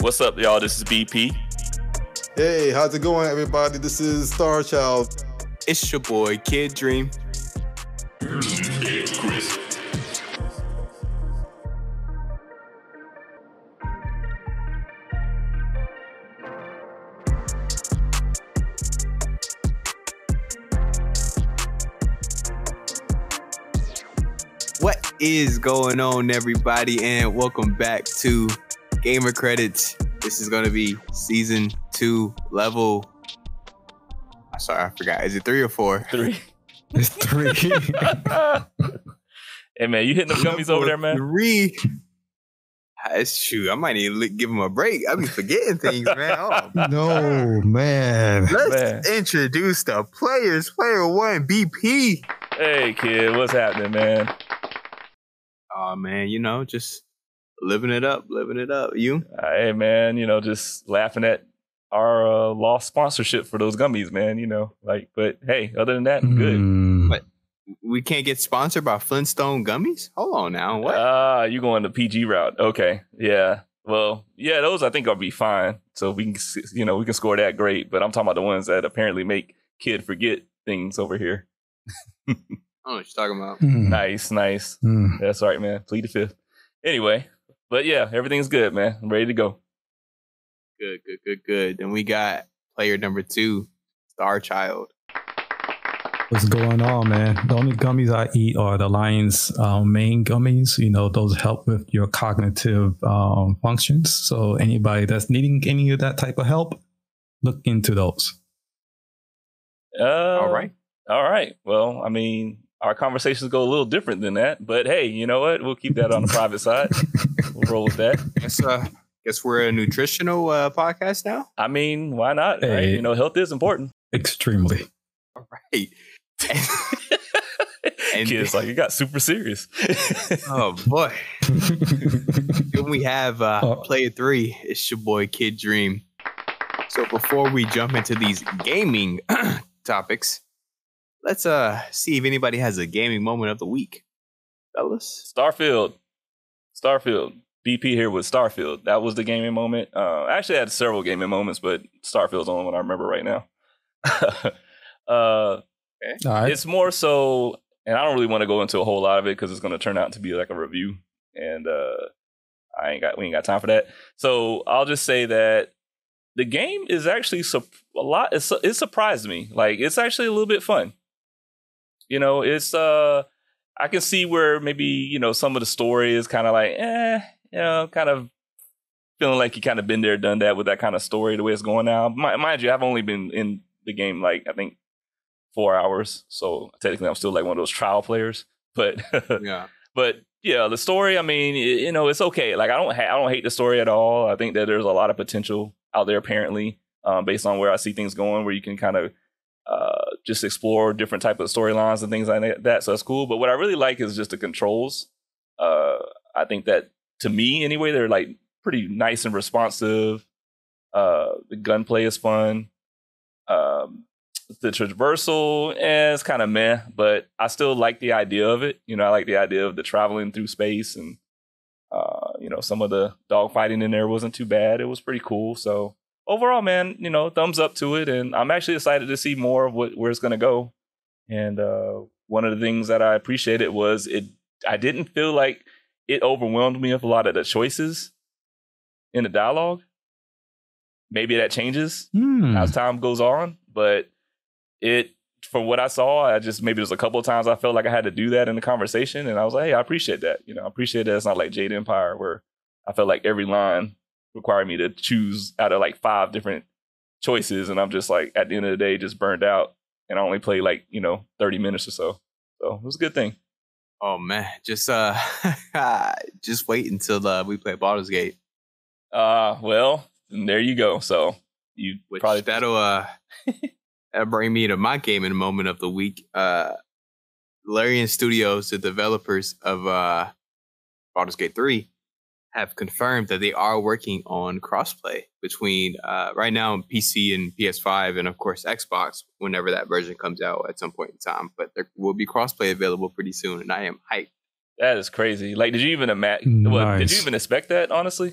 What's up, y'all? This is BP. Hey, how's it going, everybody? This is Star Child. It's your boy, Kid Dream. Is going on, everybody? And welcome back to Gamer Credits. This is going to be season two, level. I'm sorry, I forgot. Is it three or four? Three. It's three. hey man, you hitting the gummies over there, man? Three. That's true. I might need to give him a break. I be forgetting things, man. Oh, no, man. let's Man. introduce the players. Player one, BP. Hey kid, what's happening, man? Oh man, you know, just living it up, living it up. You? Uh, hey man, you know, just laughing at our uh, lost sponsorship for those gummies, man. You know, like, but hey, other than that, I'm good. Mm. What? We can't get sponsored by Flintstone gummies. Hold on now. What? Ah, you going the PG route? Okay, yeah. Well, yeah, those I think will be fine. So we can, s- you know, we can score that great. But I'm talking about the ones that apparently make kid forget things over here. I don't know what you're talking about. Mm. Nice, nice. Mm. That's right, man. Plead the fifth. Anyway, but yeah, everything's good, man. I'm ready to go. Good, good, good, good. Then we got player number two, Star Child. What's going on, man? The only gummies I eat are the Lion's um, mane gummies. You know, those help with your cognitive um, functions. So anybody that's needing any of that type of help, look into those. Uh, All right. All right. Well, I mean, our conversations go a little different than that, but hey, you know what? We'll keep that on the private side. We'll roll with that. Guess uh, guess we're a nutritional uh, podcast now. I mean, why not? Right? You know, health is important. Extremely. All right. And- Kids like it got super serious. oh boy. Then we have uh, Oh. player three. It's your boy Kid Dream. So before we jump into these gaming topics, let's uh see if anybody has a gaming moment of the week, fellas. Starfield. Starfield. BP here with Starfield. That was the gaming moment. Uh, I actually had several gaming moments, but Starfield's the only one I remember right now. uh, All right. It's more so, and I don't really want to go into a whole lot of it because it's going to turn out to be like a review, and uh, I ain't got we ain't got time for that. So I'll just say that the game is actually sup- a lot. It's, it surprised me. Like it's actually a little bit fun. You know, it's uh, I can see where maybe you know some of the story is kind of like, eh, you know, kind of feeling like you kind of been there, done that with that kind of story the way it's going now. Mi- Mind you, I've only been in the game like I think four hours, so technically I'm still like one of those trial players. But Yeah. but yeah, the story. I mean, you know, it's okay. Like I don't, ha- I don't hate the story at all. I think that there's a lot of potential out there, apparently, um, based on where I see things going, where you can kind of uh, just explore different type of storylines and things like that. So that's cool. But what I really like is just the controls. Uh, I think that to me, anyway, they're like pretty nice and responsive. Uh, the gunplay is fun. Um, the traversal, eh, it's kind of meh, but I still like the idea of it. You know, I like the idea of the traveling through space and uh, you know, some of the dogfighting in there wasn't too bad. It was pretty cool. So overall, man, you know, thumbs up to it. And I'm actually excited to see more of what where it's gonna go. And uh one of the things that I appreciated was it I didn't feel like it overwhelmed me with a lot of the choices in the dialogue. Maybe that changes Hmm. as time goes on. But it, from what I saw, I just maybe there's a couple of times I felt like I had to do that in the conversation, and I was like, hey, I appreciate that. You know, I appreciate that. It's not like Jade Empire where I felt like every line required me to choose out of like five different choices, and I'm just like at the end of the day just burned out, and I only played like you know 30 minutes or so. So it was a good thing. Oh man, just uh, just wait until uh, we play Baldur's Gate. Uh, well, and there you go. So you Which probably that'll uh, that'll bring me to my gaming moment of the week. Uh, Larian Studios, the developers of uh, Baldur's Gate Three, have confirmed that they are working on crossplay between uh, right now PC and PS5, and of course Xbox whenever that version comes out at some point in time. But there will be crossplay available pretty soon, and I am hyped. That is crazy. Like, did you even imagine? Nice. did you even expect that? Honestly,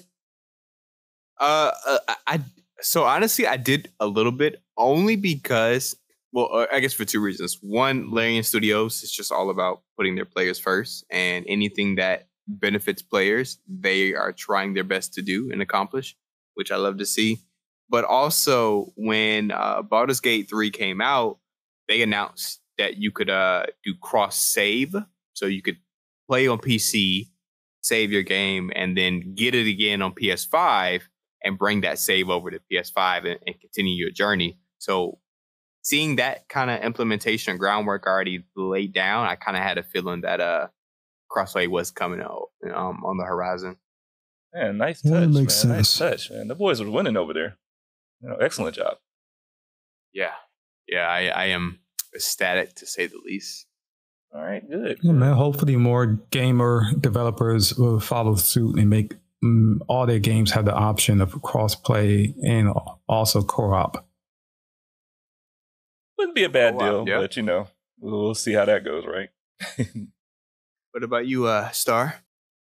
Uh, uh, I so honestly, I did a little bit only because, well, uh, I guess for two reasons. One, Larian Studios is just all about putting their players first, and anything that benefits players, they are trying their best to do and accomplish, which I love to see. But also, when uh, Baldur's Gate 3 came out, they announced that you could uh, do cross save. So you could play on PC, save your game, and then get it again on PS5 and bring that save over to PS5 and, and continue your journey. So seeing that kind of implementation and groundwork already laid down, I kind of had a feeling that uh crossplay was coming out um, on the horizon. man, nice touch, that man. makes Nice touch, man. The boys were winning over there. You know, excellent job. Yeah, yeah, I, I am ecstatic to say the least. All right, good. Yeah, man. Hopefully, more gamer developers will follow suit and make mm, all their games have the option of crossplay and also co-op. Wouldn't be a bad wow, deal, yeah. but you know, we'll, we'll see how that goes, right? What about you, uh, Star?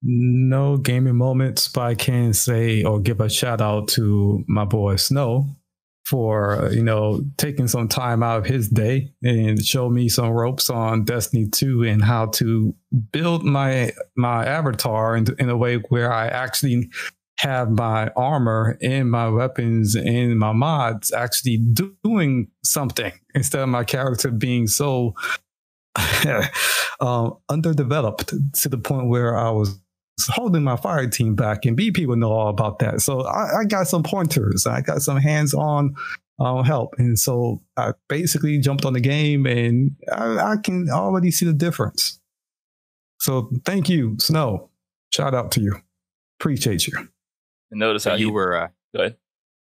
No gaming moments, but I can say or give a shout out to my boy Snow for you know taking some time out of his day and show me some ropes on Destiny 2 and how to build my my avatar in, in a way where I actually have my armor and my weapons and my mods actually doing something instead of my character being so um, underdeveloped to the point where I was holding my fire team back, and BP would know all about that. So I, I got some pointers, I got some hands-on uh, help, and so I basically jumped on the game, and I, I can already see the difference. So thank you, Snow. Shout out to you. Appreciate you. And notice how So you were uh, Go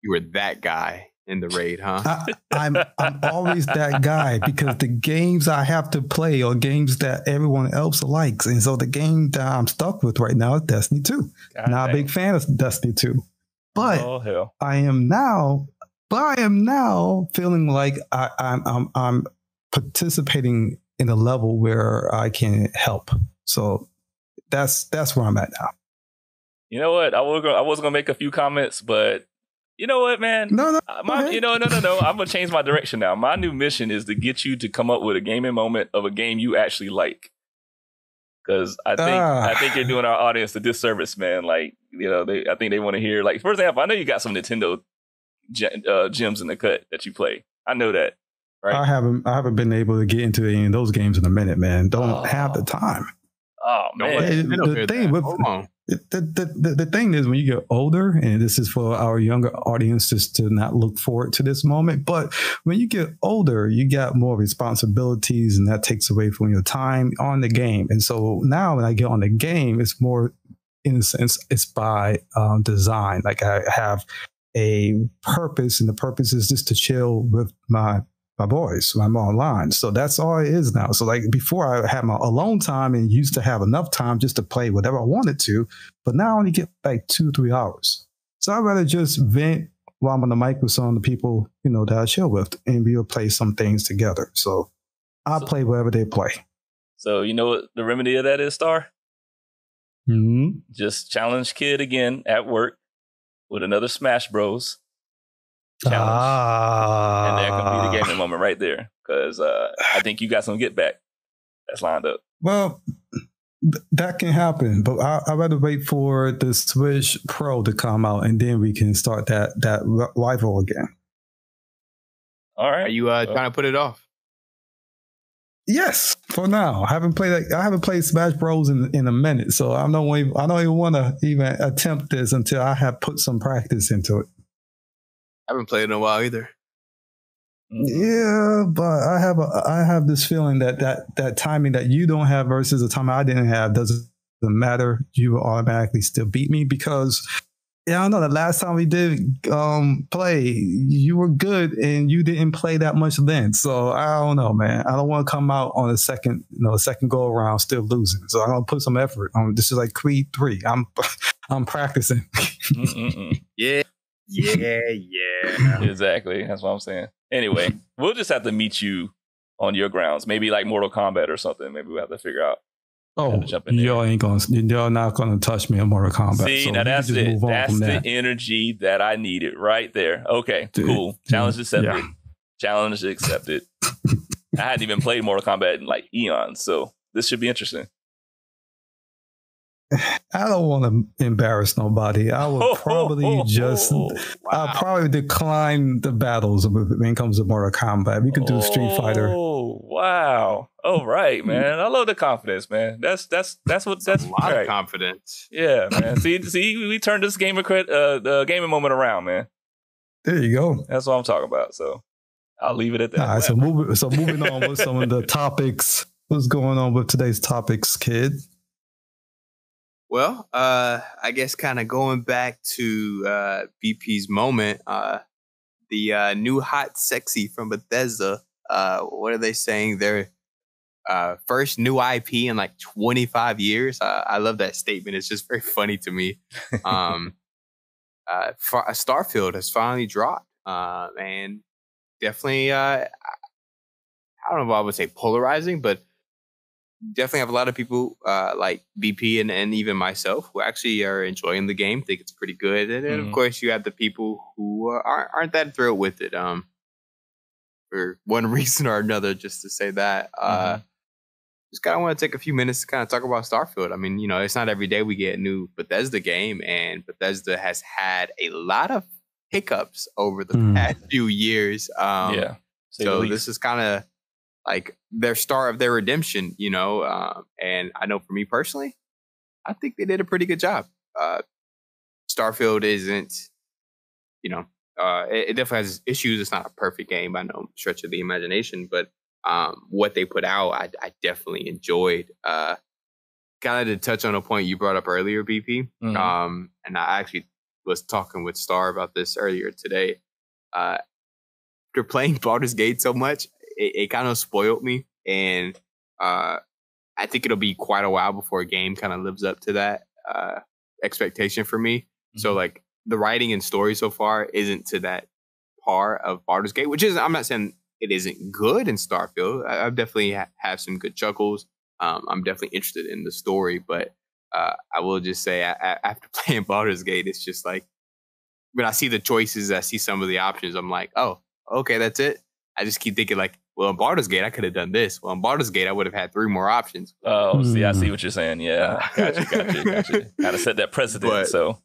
you were that guy in the raid, huh? I, I'm I'm always that guy because the games I have to play are games that everyone else likes, and so the game that I'm stuck with right now is Destiny 2. God Not a big fan of Destiny 2, but oh I am now, but I am now feeling like I, I'm I'm I'm participating in a level where I can help. So that's that's where I'm at now. you know what? I was gonna, I was gonna make a few comments, but you know what, man? No, no, Uh, My, you know, no, no, no. I'm gonna change my direction now. My new mission is to get you to come up with a gaming moment of a game you actually like. Because I think Ah. I think you're doing our audience a disservice, man. Like, you know, they I think they want to hear like, for example, I know you got some Nintendo ge- uh, gems in the cut that you play. I know that, right? I haven't I haven't been able to get into any of those games in a minute, man. Don't Oh. have the time. oh Don't man, let Hey, the thing that. with- Hold on. The, the, the thing is, when you get older, and this is for our younger audiences to not look forward to this moment, but when you get older, you got more responsibilities, and that takes away from your time on the game. And so now, when I get on the game, it's more, in a sense, it's by um, design. Like I have a purpose, and the purpose is just to chill with my my boys when I'm online. So that's all it is now. So like before I had my alone time and used to have enough time just to play whatever I wanted to, but now I only get like two, three hours. So I'd rather just vent while I'm on the mic with some of the people, you know, that I chill with and we'll play some things together. So I So- play wherever they play. So you know what the remedy of that is, Star? Mm-hmm. Just challenge kid again at work with another Smash Bros. Challenge. Ah. and there can be the gaming moment right there. Because uh, I think you got some get back that's lined up. Well, th- that can happen, but I, I'd rather wait for the Switch Pro to come out and then we can start that that ri- rival again. All right, Are you uh, Well- trying to put it off? Yes, for now. I haven't played. Like, I haven't played Smash Bros in in a minute, so I don't. Even, I don't even want to even attempt this until I have put some practice into it. I haven't played in a while either. Mhm. Yeah, but I have a. I have this feeling that that that timing that you don't have versus the time I didn't have doesn't matter. You will automatically still beat me because. Yeah, I don't know the last time we did um, play, you were good and you didn't play that much then. So I don't know, man. I don't want to come out on a second, you know, a second go around still losing. So I'm gonna put some effort on. This is like Creed three. I'm, I'm practicing. Yeah, yeah, yeah. exactly. That's what I'm saying. Anyway, we'll just have to meet you on your grounds. Maybe like Mortal Kombat or something. Maybe we have to figure out. Oh, to jump y'all ain't gonna, y'all not gonna touch me in Mortal Kombat. See, so now that's just it. That's the that. energy that I needed right there. Okay, Dude, cool. Challenge yeah. accepted. Challenge accepted. I hadn't even played Mortal Kombat in like eons, so this should be interesting. I don't want to embarrass nobody. I would probably just, I'll probably decline the battles when it comes to Mortal Kombat. We could do Street Fighter. Oh wow! All right, man. I love the confidence, man. That's that's that's what that's a lot right. of confidence. Yeah, man. see, see, we turned this gamer cred, uh, the gaming moment around, man. There you go. That's what I'm talking about. So I'll leave it at that. All right, so moving, so moving on with some of the topics. What's going on with today's topics, kid? Well, uh, I guess kind of going back to uh, BP's moment, uh, the uh, new hot sexy from Bethesda. Uh, what are they saying? Their uh, first new IP in like 25 years. Uh, I love that statement. It's just very funny to me. Um, uh, Starfield has finally dropped, uh, and definitely, uh, I don't know if I would say polarizing, but definitely have a lot of people uh, like BP and, and even myself who actually are enjoying the game, think it's pretty good. And then, Mhm. of course, you have the people who uh, aren't, aren't that thrilled with it um, for one reason or another, just to say that. Uh, just kind of want to take a few minutes to kind of talk about Starfield. I mean, you know, it's not every day we get a new Bethesda game, and Bethesda has had a lot of hiccups over the Hmm. past few years. Um, yeah. so this is kind of like their star of their redemption, you know. Um, and I know for me personally, I think they did a pretty good job. Uh, Starfield isn't, you know, uh, it, it definitely has issues. It's not a perfect game by no stretch of the imagination, but um, what they put out, I, I definitely enjoyed. Uh, kind of to touch on a point you brought up earlier, BP. Mhm. Um, and I actually was talking with Star about this earlier today. Uh, after playing Baldur's Gate so much, it, it kind of spoiled me, and uh, I think it'll be quite a while before a game kind of lives up to that uh, expectation for me. So Mhm. like the writing and story so far isn't to that par of Baldur's Gate, which is I'm not saying it isn't good in Starfield. I, I definitely ha- have some good chuckles. Um, I'm definitely interested in the story, but uh, I will just say a- a- after playing Baldur's Gate, it's just like when I see the choices, I see some of the options. I'm like, oh, okay, that's it. I just keep thinking like, well, in Baldur's Gate, I could have done this. Well, in Baldur's Gate, I would have had three more options. Oh, see, I Hmm. see what you're saying. Yeah, gotcha, gotcha, gotcha. Kind of set that precedent. But- so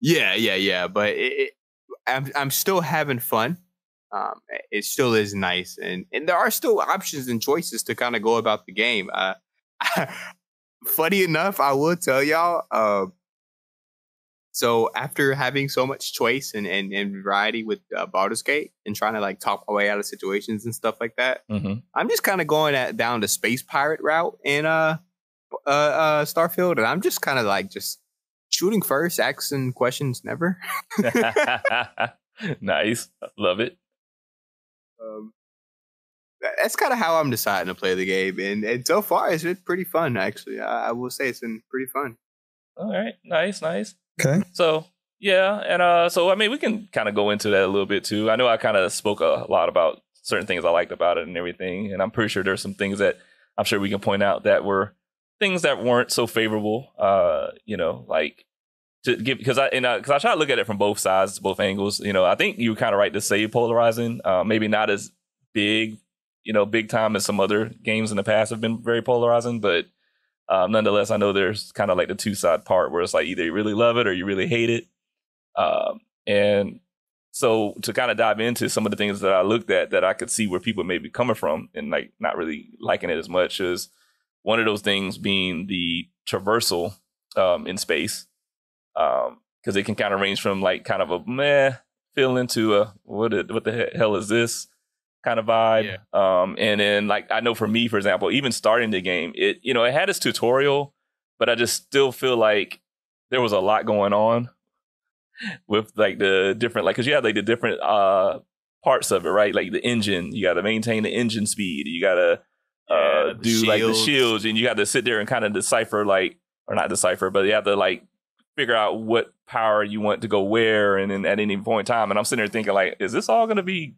Yeah, yeah, yeah. But it, it, I'm I'm still having fun. Um, it still is nice, and and there are still options and choices to kind of go about the game. Uh, funny enough, I will tell y'all. Uh, so after having so much choice and and, and variety with uh, Baldur's Gate and trying to like talk my way out of situations and stuff like that, mhm. I'm just kind of going at down the space pirate route in uh uh, uh Starfield, and I'm just kind of like just shooting first, asking questions never. nice, love it. um, that's kind of how I'm deciding to play the game, and, and so far it's been pretty fun. Actually, I, I will say it's been pretty fun. All right, nice, nice. Okay. So yeah, and uh, so I mean, we can kind of go into that a little bit too. I know I kind of spoke a lot about certain things I liked about it and everything, and I'm pretty sure there's some things that I'm sure we can point out that were things that weren't so favorable. Uh, you know, like to give because I and because I try to look at it from both sides, both angles. You know, I think you kind of right to say polarizing. Uh, maybe not as big, you know, big time as some other games in the past have been very polarizing, but um, nonetheless, I know there's kind of like the two side part where it's like either you really love it or you really hate it. Um, and so to kind of dive into some of the things that I looked at that I could see where people may be coming from and like not really liking it as much is one of those things being the traversal um, in space. Um, because it can kind of range from like kind of a meh feeling to a what what the hell is this kind of vibe. Um, and then like I know for me, for example, even starting the game, it you know it had its tutorial, but I just still feel like there was a lot going on with like the different like because you have like the different uh parts of it, right? Like the engine, you got to maintain the engine speed, you got to uh Yeah, do like the shields. shields, and you got to sit there and kind of decipher like or not decipher, but you have to like figure out what power you want to go where and then at any point in time. And I'm sitting there thinking like, is this all gonna be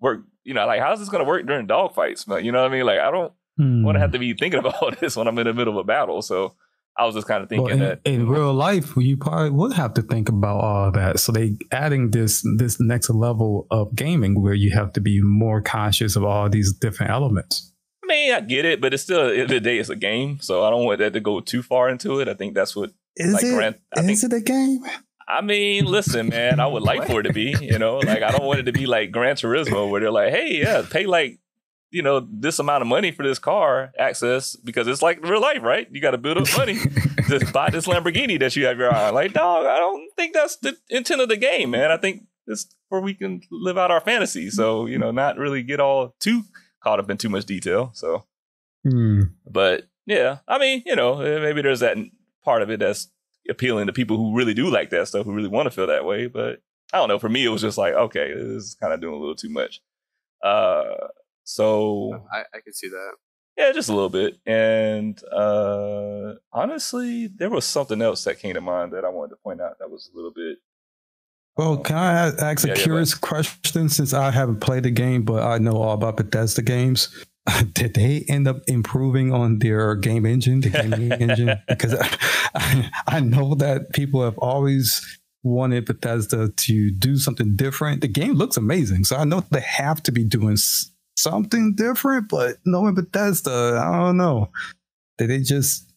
work? You know, like how's this gonna work during dog fights? But you know what I mean? Like I don't Hmm. want to have to be thinking about this when I'm in the middle of a battle. So I was just kind of thinking Well, in, that in real life, you probably would have to think about all that. So they adding this this next level of gaming where you have to be more conscious of all these different elements. I mean, I get it, but it's still at the end of the day, it's a game. So I don't want that to go too far into it. I think that's what Is like it? Grand, I think is it a game? I mean, listen, man, I would like for it to be, you know, like I don't want it to be like Gran Turismo where they're like, hey, yeah, pay like, you know, this amount of money for this car access because it's like real life, right? You got to build up money to buy this Lamborghini that you have your eye on. Like, dog, I don't think that's the intent of the game, man. I think it's where we can live out our fantasy. So, you know, not really get all too caught up in too much detail. So, Hmm. but yeah, I mean, you know, eh, maybe there's that part of it that's appealing to people who really do like that stuff, who really want to feel that way. But I don't know. For me, it was just like, okay, this is kind of doing a little too much. Uh, so I, I can see that. yeah, just a little bit. And uh, honestly, there was something else that came to mind that I wanted to point out that was a little bit. Well, can I ask Yeah, a yeah, curious question since I haven't played the game, but I know all about Bethesda games? Did they end up improving on their game engine, the gaming engine? Because I, I know that people have always wanted Bethesda to do something different. The game looks amazing, so I know they have to be doing something different. But knowing Bethesda, I don't know. Did they just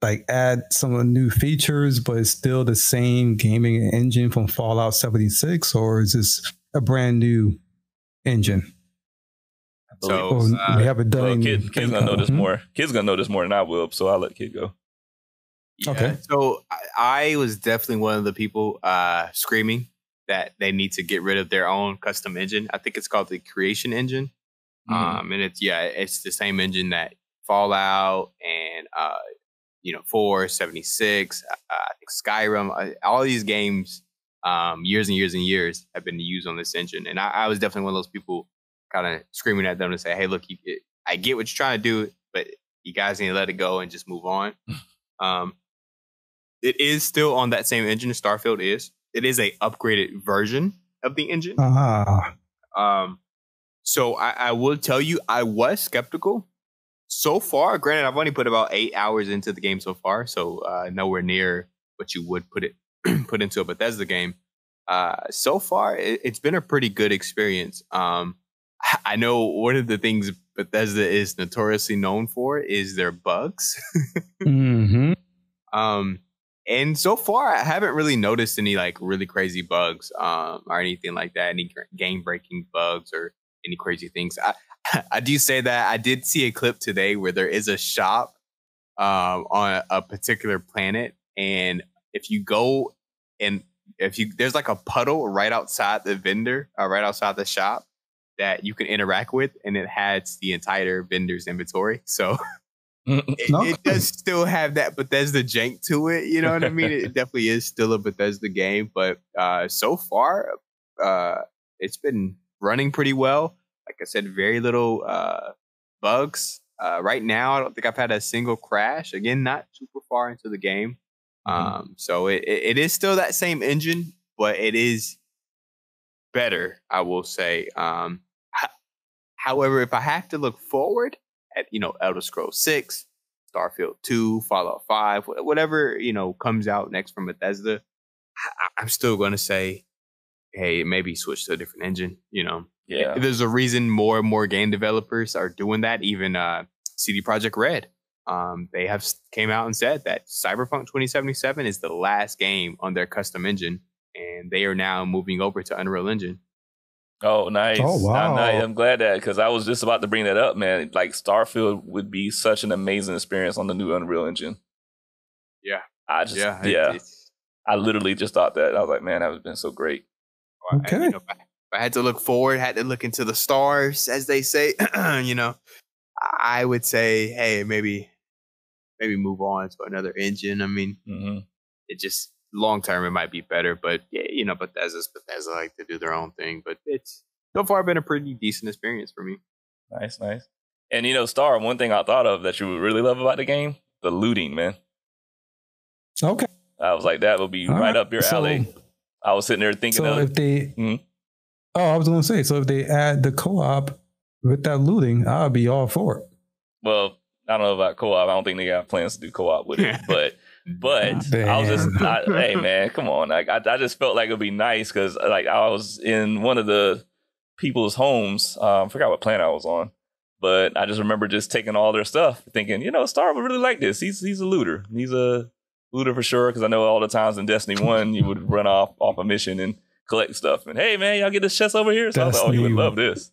like add some new features, but it's still the same gaming engine from Fallout 76, or is this a brand new engine? I believe. So, Or uh, we haven't done well, kid, kid's gonna know this Mhm. more. Kid's gonna know this more than I will, so I'll let kid go. Yeah. Okay. So I, I was definitely one of the people uh, screaming that they need to get rid of their own custom engine. I think it's called the Creation Engine. Mhm. Um, and it's yeah, it's the same engine that Fallout and uh, you know, four seventy six, uh, I think Skyrim, uh, all these games, um, years and years and years have been used on this engine. And I, I was definitely one of those people, kind of screaming at them to say, "Hey, look, you, it, I get what you're trying to do, but you guys need to let it go and just move on." um, it is still on that same engine. Starfield is. It is a upgraded version of the engine. Ah, Um, so I, I will tell you, I was skeptical. So far, granted, I've only put about eight hours into the game so far, so uh, nowhere near what you would put it put into a Bethesda game. Uh, so far, it, it's been a pretty good experience. Um, I know one of the things Bethesda is notoriously known for is their bugs. hmm Um, and so far, I haven't really noticed any like really crazy bugs um, or anything like that, any game breaking bugs or any crazy things. I, I do say that I did see a clip today where there is a shop um, on a, a particular planet, and if you go and if you there's like a puddle right outside the vendor, uh, right outside the shop that you can interact with, and it has the entire vendor's inventory. So it, No. it does still have that Bethesda jank to it. You know what I mean? It definitely is still a Bethesda game, but uh, so far, uh, it's been running pretty well. Like I said, very little uh, bugs. Uh, right now, I don't think I've had a single crash. Again, not super far into the game. Um, so it, it, is still that same engine, but it is better, I will say. Um, however, if I have to look forward at you know Elder Scrolls Six, Starfield Two, Fallout Five, whatever you know comes out next from Bethesda, I- I'm still going to say, hey, maybe switch to a different engine. You know, yeah. there's a reason more and more game developers are doing that. Even uh, CD Projekt Red, um, they have came out and said that Cyberpunk 2077 is the last game on their custom engine, and they are now moving over to Unreal Engine. Oh, nice. Oh, I'm, nice. wow. I'm glad that because I was just about to bring that up, man. Like Starfield would be such an amazing experience on the new Unreal Engine. Yeah. I just yeah, it- it's- I literally just thought that. I was like, man, that would have been so great. I- you Okay. know, I, had to look forward, had to look into the stars, as they say, you know, I would say, hey, maybe, maybe move on to another engine. I mean, hmm it just long term it might be better, but yeah, you know, Bethesda's Bethesda like to do their own thing, but it's so far been a pretty decent experience for me. Nice, nice. And you know, Star, one thing I thought of that you would really love about the game, the looting, man. okay. I was like, that would be All right right, up your so- alley. I was sitting there thinking So of if they, Mhm. oh, I was going to say, so if they add the co-op with that looting, I'll be all for it. well, I don't know about co-op. I don't think they got plans to do co-op with it, but but I was just I, hey man, come on. Like I, I just felt like it'd be nice because like I was in one of the people's homes. Um, I forgot what planet I was on, but I just remember just taking all their stuff, thinking, you know, Star would really like this. He's he's a looter. He's a looter for sure. Because I know all the times in Destiny One, you would run off off a mission and collect stuff. And hey man, y'all get this chest over here. So I was like, oh, he would love this.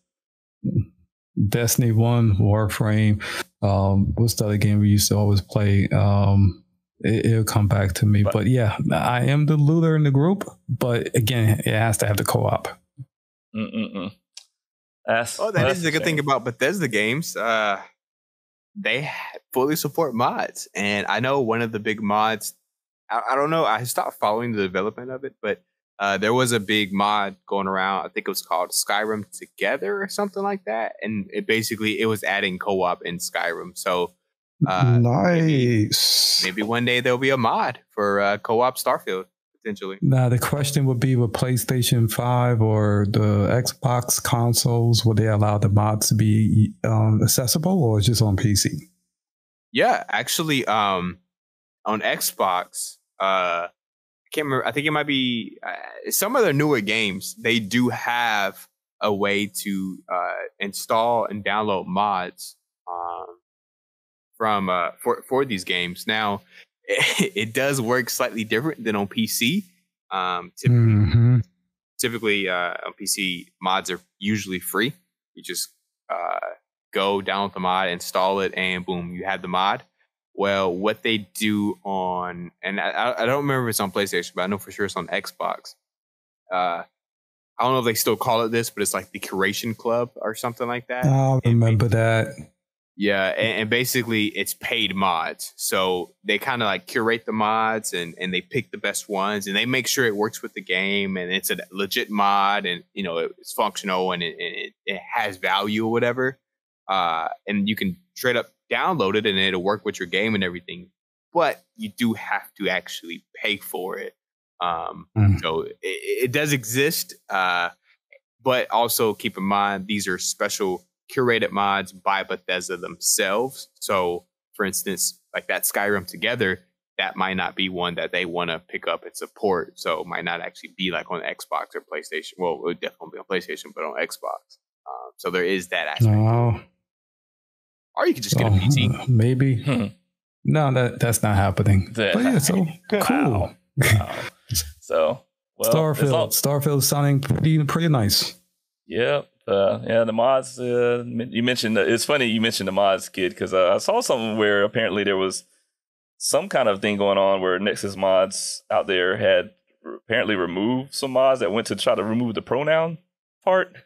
Destiny One, Warframe. Um, what's the other game we used to always play? Um, it, it'll come back to me. But- But yeah, I am the looter in the group. But again, it has to have the co-op. Mm-mm-mm. That's Oh, that that's is the good thing about Bethesda games. Uh, they fully support mods, and I know one of the big mods. I, I don't know. I stopped following the development of it, but uh, there was a big mod going around. I think it was called Skyrim Together or something like that, and it basically it was adding co-op in Skyrim. So Uh, nice. maybe one day there'll be a mod for uh, co-op Starfield potentially. Now the question would be with PlayStation Five or the Xbox consoles, would they allow the mods to be um, accessible, or just on PC? Yeah, actually, um, on Xbox, uh, I can't remember. I think it might be uh, some of the newer games. They do have a way to uh, install and download mods um, from uh, for for these games. Now, it, it does work slightly different than on PC. Um, typically, Mhm. typically uh, on PC, mods are usually free. You just uh, go download the mod, install it, and boom, you have the mod. Well, what they do on, and I, I I don't remember if it's on PlayStation, but I know for sure it's on Xbox. Uh, I don't know if they still call it this, but it's like the Curation Club or something like that. I remember that. Yeah, and, and basically it's paid mods. So they kind of like curate the mods and and they pick the best ones and they make sure it works with the game and it's a legit mod and you know it's functional and it, it, it has value or whatever. Uh, and you can straight up download it and it'll work with your game and everything. But you do have to actually pay for it. Um, Mm. so it, it does exist. Uh, but also keep in mind these are special curated mods by Bethesda themselves. So, for instance, like that Skyrim Together, that might not be one that they want to pick up and support. So, it might not actually be like on Xbox or PlayStation. Well, it would definitely be on PlayStation, but on Xbox. Um, so there is that aspect. No, Or you could just get a Oh, PC. maybe. Hmm. No, that that's not happening. That- But yeah, so cool. Wow. Wow. so well, Starfield, all- Starfield sounding pretty pretty nice. Yep. Uh, yeah, the mods. Uh, you mentioned it's funny you mentioned the mods, kid, because uh, I saw something where apparently there was some kind of thing going on where Nexus mods out there had apparently removed some mods that went to try to remove the pronoun part.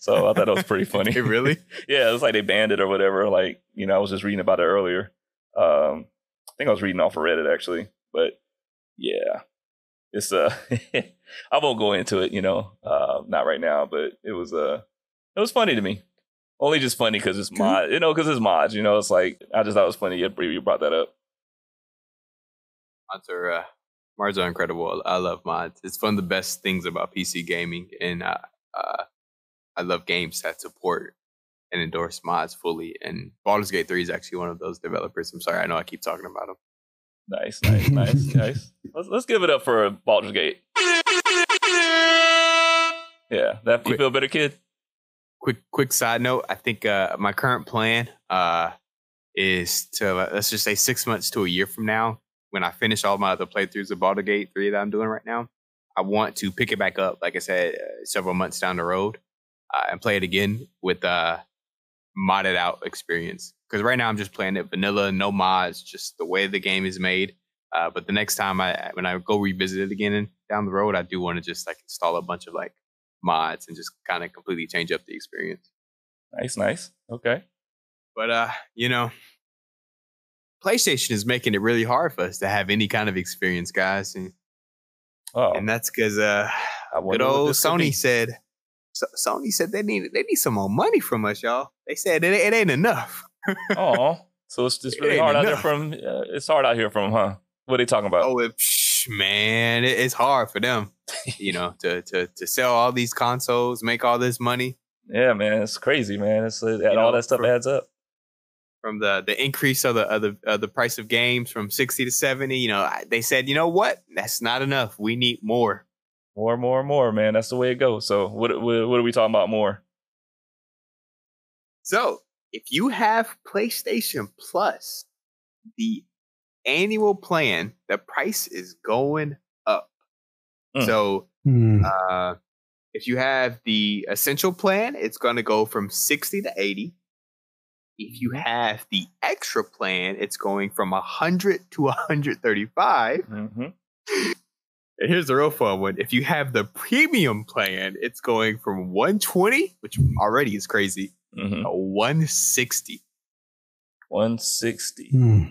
So I thought that was pretty funny. Really? yeah, it was like they banned it or whatever. Like you know, I was just reading about it earlier. Um, I think I was reading off of Reddit actually, but yeah, it's uh, I won't go into it. You know, uh, not right now, but it was uh, it was funny to me. Only just funny because it's mod, you know, because it's mods. You know, it's like I just thought it was funny. You you brought that up. mods are uh, mods are incredible. I love mods. It's one of the best things about PC gaming, and uh, uh, I love games that support and endorse mods fully. And Baldur's Gate Three is actually one of those developers. I'm sorry, I know I keep talking about them. Nice, nice, nice, nice. Let's let's give it up for Baldur's Gate. Yeah, that you feel better, kid. Quick, quick side note. I think uh, my current plan uh, is to uh, let's just say six months to a year from now, when I finish all my other playthroughs of Baldur's Gate Three that I'm doing right now. I want to pick it back up, like I said, uh, several months down the road, uh, and play it again with uh, modded out experience. Because right now I'm just playing it vanilla, no mods, just the way the game is made. But the next time I when I go revisit it again down the road, I do want to just like install a bunch of like mods and just kind of completely change up the experience. Nice, nice. Okay. But uh, you know, PlayStation is making it really hard for us to have any kind of experience, guys, and, Oh, and that's because uh, good what old Sony said. So, Sony said they need they need some more money from us, y'all. They said it, it ain't enough. Oh, so it's just really ain't hard out there from. Uh, it's hard out here from, huh? What are they talking about? Oh, if, psh, man, it, it's hard for them, you know, to to to sell all these consoles, make all this money. Yeah, man, it's crazy, man. It's all know, that stuff for- adds up. From the the increase of the of the, of the price of games from sixty to seventy, you know, they said, you know what, that's not enough. We need more. More, more, more, man. That's the way it goes. So, what what, what are we talking about more? So, if you have PlayStation Plus, the annual plan, the price is going up. Mm. So, Hmm. uh, if you have the essential plan, it's going to go from 60 to 80. If you have the extra plan, it's going from 100 to 135. hmm And here's the real fun one. If you have the premium plan, it's going from 120, which already is crazy, hmm to 160. One sixty. Hmm.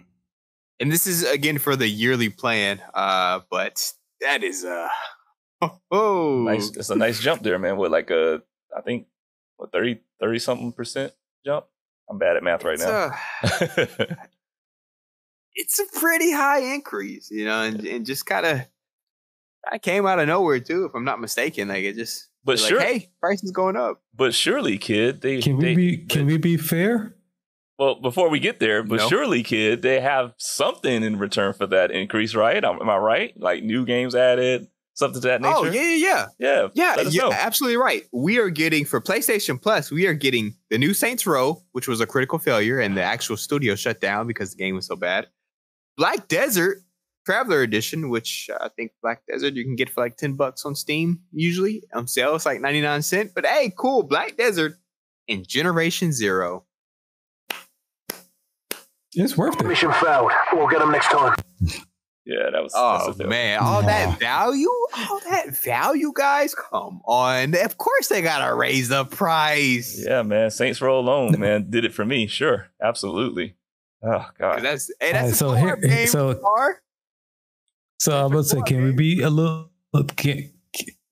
And this is again for the yearly plan, uh, but that is uh oh Nice. It's a nice jump there, man. With like a, I think, what 30, 30 something percent jump. I'm bad at math right it's, now. uh, it's a pretty high increase, you know, and, and just kind of I came out of nowhere too, if I'm not mistaken. Like it just but like, sure, hey, price is going up. but surely, kid, they Can we they- be can we be fair? Well, before we get there, but No. surely, kid, they have something in return for that increase, right? Am, I right? Like new games added, something to that oh, nature. Oh yeah, yeah, yeah. yeah, Yeah, you're absolutely right. We are getting for PlayStation Plus, we are getting the new Saints Row, which was a critical failure, and the actual studio shut down because the game was so bad. Black Desert Traveler Edition, which uh, I think Black Desert you can get for like ten bucks on Steam usually on sale. It's like ninety nine cent, but hey, cool. Black Desert and Generation Zero. It's worth it. Mission failed. We'll get them next time. Yeah, that was. Oh that's a man, all Aw. that value, all that value, guys. Come on, of course they gotta raise the price. Yeah, man. Saints Row alone, man, did it for me. Sure, absolutely. Oh god. That's hey, Alright, that's so here- game so- car. So I would say, can we be a little? Can,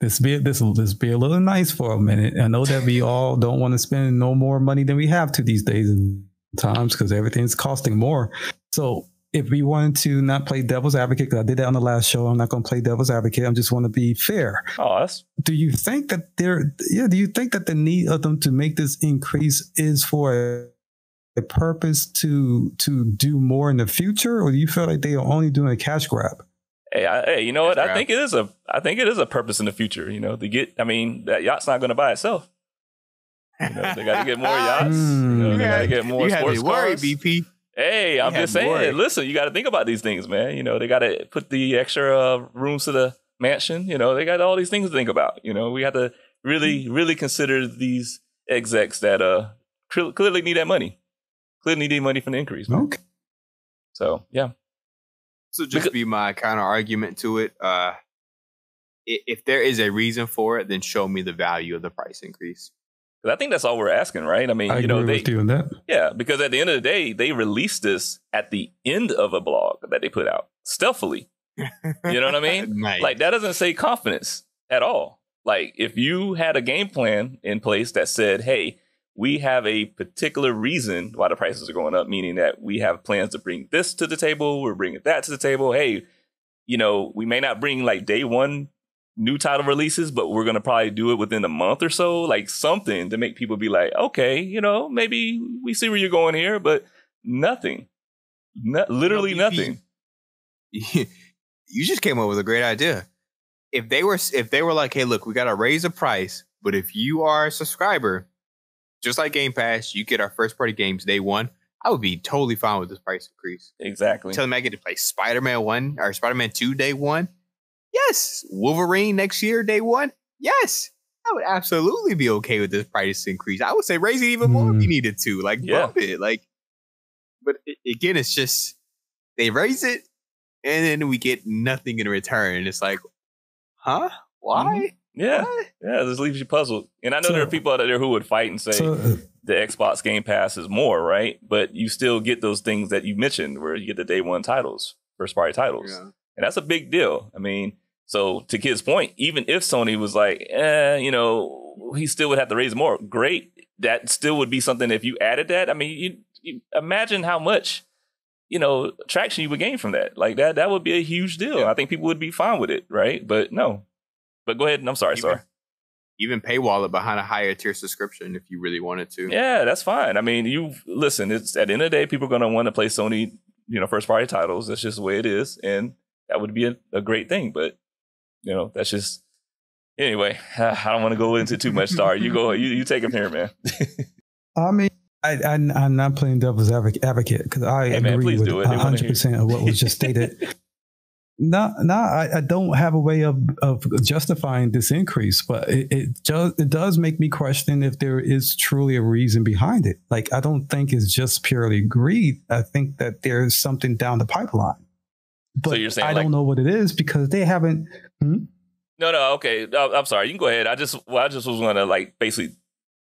this be this will this be a little nice for a minute? I know that we all don't want to spend no more money than we have to these days and times because everything's costing more. So if we wanted to not play devil's advocate, because I did that on the last show, I'm not going to play devil's advocate. I'm just want to be fair. Oh, that's Do you think that there? Yeah. Do you think that the need of them to make this increase is for a, a purpose to to do more in the future, or do you feel like they are only doing a cash grab? hey, I, hey. You know what? That's I think it is a. I think it is a purpose in the future. You know, to get. I mean, that yacht's not going to buy itself. You know, they got to get more yachts. Hmm. You know, they got to get more you had sports me worried, cars. BP. Hey, I'm You just saying. worried. Listen, you got to think about these things, man. You know, they got to put the extra uh, rooms to the mansion. You know, they got all these things to think about. You know, we have to really, really consider these execs that uh cl- clearly need that money. Clearly need money from the increase. Man. Okay. So yeah, So just Because- be my kind of argument to it. Uh, if there is a reason for it, then show me the value of the price increase. 'Cause I think that's all we're asking, right? I mean, I you know, they with you that. yeah, because at the end of the day, they released this at the end of a blog that they put out stealthily. You know what I mean? Nice. Like that doesn't say confidence at all. Like if you had a game plan in place that said, "Hey, we have a particular reason why the prices are going up," meaning that we have plans to bring this to the table, we're bringing that to the table. Hey, you know, we may not bring like day one new title releases, but we're gonna probably do it within a month or so, like something to make people be like, "Okay, you know, maybe we see where you're going here," but nothing, no, literally nothing. you just came up with a great idea. If they were if they were like, hey, look, we gotta raise the price, but if you are a subscriber, just like Game Pass, you get our first party games day one. I would be totally fine with this price increase. Exactly. Tell them I get to play Spider Man one or Spider Man two day one. Yes. Wolverine next year day one. Yes. I would absolutely be okay with this price increase. I would say raise it even more if Hmm. you needed to. Like Yeah. bump it. Like, but a- again, it's just they raise it and then we get nothing in return. It's like, huh? Why? Yeah. What? Yeah, This leaves you puzzled. And I know So- there are people out there who would fight and say So uh, the Xbox Game Pass is more, right? But you still get those things that you mentioned where you get the day one titles, first party titles. Yeah. And that's a big deal. I mean, so to Kid's point, even if Sony was like, eh, you know, he still would have to raise more. Great. That still would be something if you added that. I mean, you, you imagine how much you know, traction you would gain from that. Like that, that would be a huge deal. Yeah. I think people would be fine with it, right? But no. But go ahead. I'm sorry, Even- sorry. Even paywall it behind a higher tier subscription if you really wanted to. Yeah, that's fine. I mean, you listen. It's at the end of the day, people are going to want to play Sony, you know, first party titles. That's just the way it is, and that would be a, a great thing. But you know, that's just anyway. I don't want to go into too much. Star, you go. You you take it here, man. I mean, I, I, I'm not playing devil's advocate because I Hey, man, agree please with do it. They wanna 100% of what was just stated. No, no, I, I don't have a way of, of justifying this increase, but it it, just, it does make me question if there is truly a reason behind it. Like, I don't think it's just purely greed. I think that there's something down the pipeline. But you're saying, I like- don't know what it is because they haven't. Hmm? No, no, okay. I'm sorry. You can go ahead. I just, well, I just was going to like basically,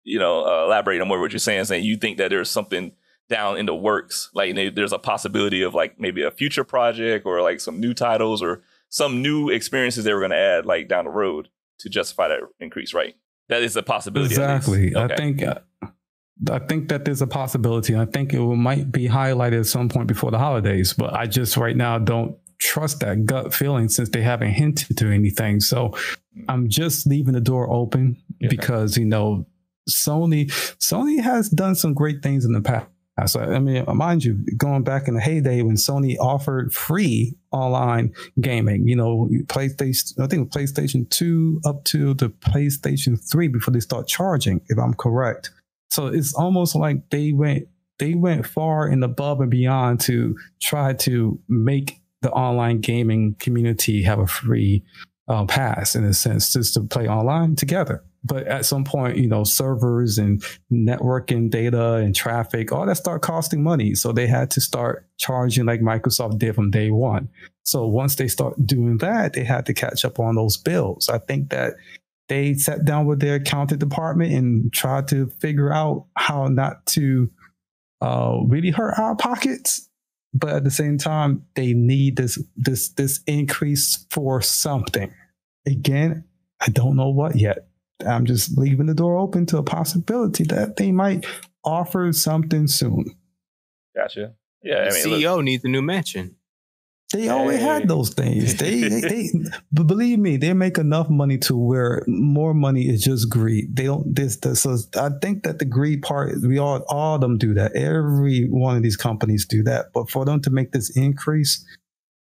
you know, uh, elaborate on more what you're saying. Saying you think that there's something down in the works, like there's a possibility of like maybe a future project or like some new titles or some new experiences they were going to add like down the road to justify that increase, right? That is a possibility. Exactly. I think uh, I think that there's a possibility. I think it will, might be highlighted at some point before the holidays, but I just right now don't trust that gut feeling since they haven't hinted to anything. So I'm just leaving the door open Yeah. because you know Sony Sony has done some great things in the past. So, I mean, mind you, going back in the heyday when Sony offered free online gaming, you know, PlayStation, I think PlayStation 2 up to the PlayStation 3 before they start charging, if I'm correct. So it's almost like they went they went far and above and beyond to try to make the online gaming community have a free uh, pass in a sense, just to play online together. But at some point, you know, servers and networking data and traffic, all that start costing money. So they had to start charging like Microsoft did from day one. So once they start doing that, they had to catch up on those bills. I think that they sat down with their accounting department and tried to figure out how not to uh, really hurt our pockets. But at the same time, they need this this this increase for something. Again, I don't know what yet. I'm just leaving the door open to a possibility that they might offer something soon. Gotcha. Yeah, I the mean, look, CEO needs a new mansion. They always Hey. had those things. They, they, they, but believe me, they make enough money to where more money is just greed. They don't. This, this. So I think that the greed part, we all, all of them do that. Every one of these companies do that. But for them to make this increase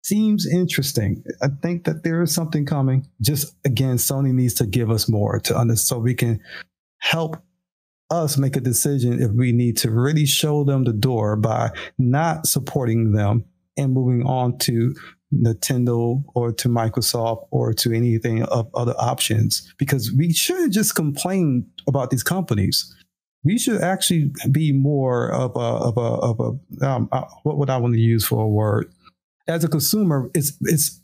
seems interesting. I think that there is something coming. Just again, Sony needs to give us more to under so we can help us make a decision if we need to really show them the door by not supporting them and moving on to Nintendo or to Microsoft or to anything of other options because we shouldn't just complain about these companies. We should actually be more of a of a of a um, uh, what would I want to use for a word? As a consumer, it's it's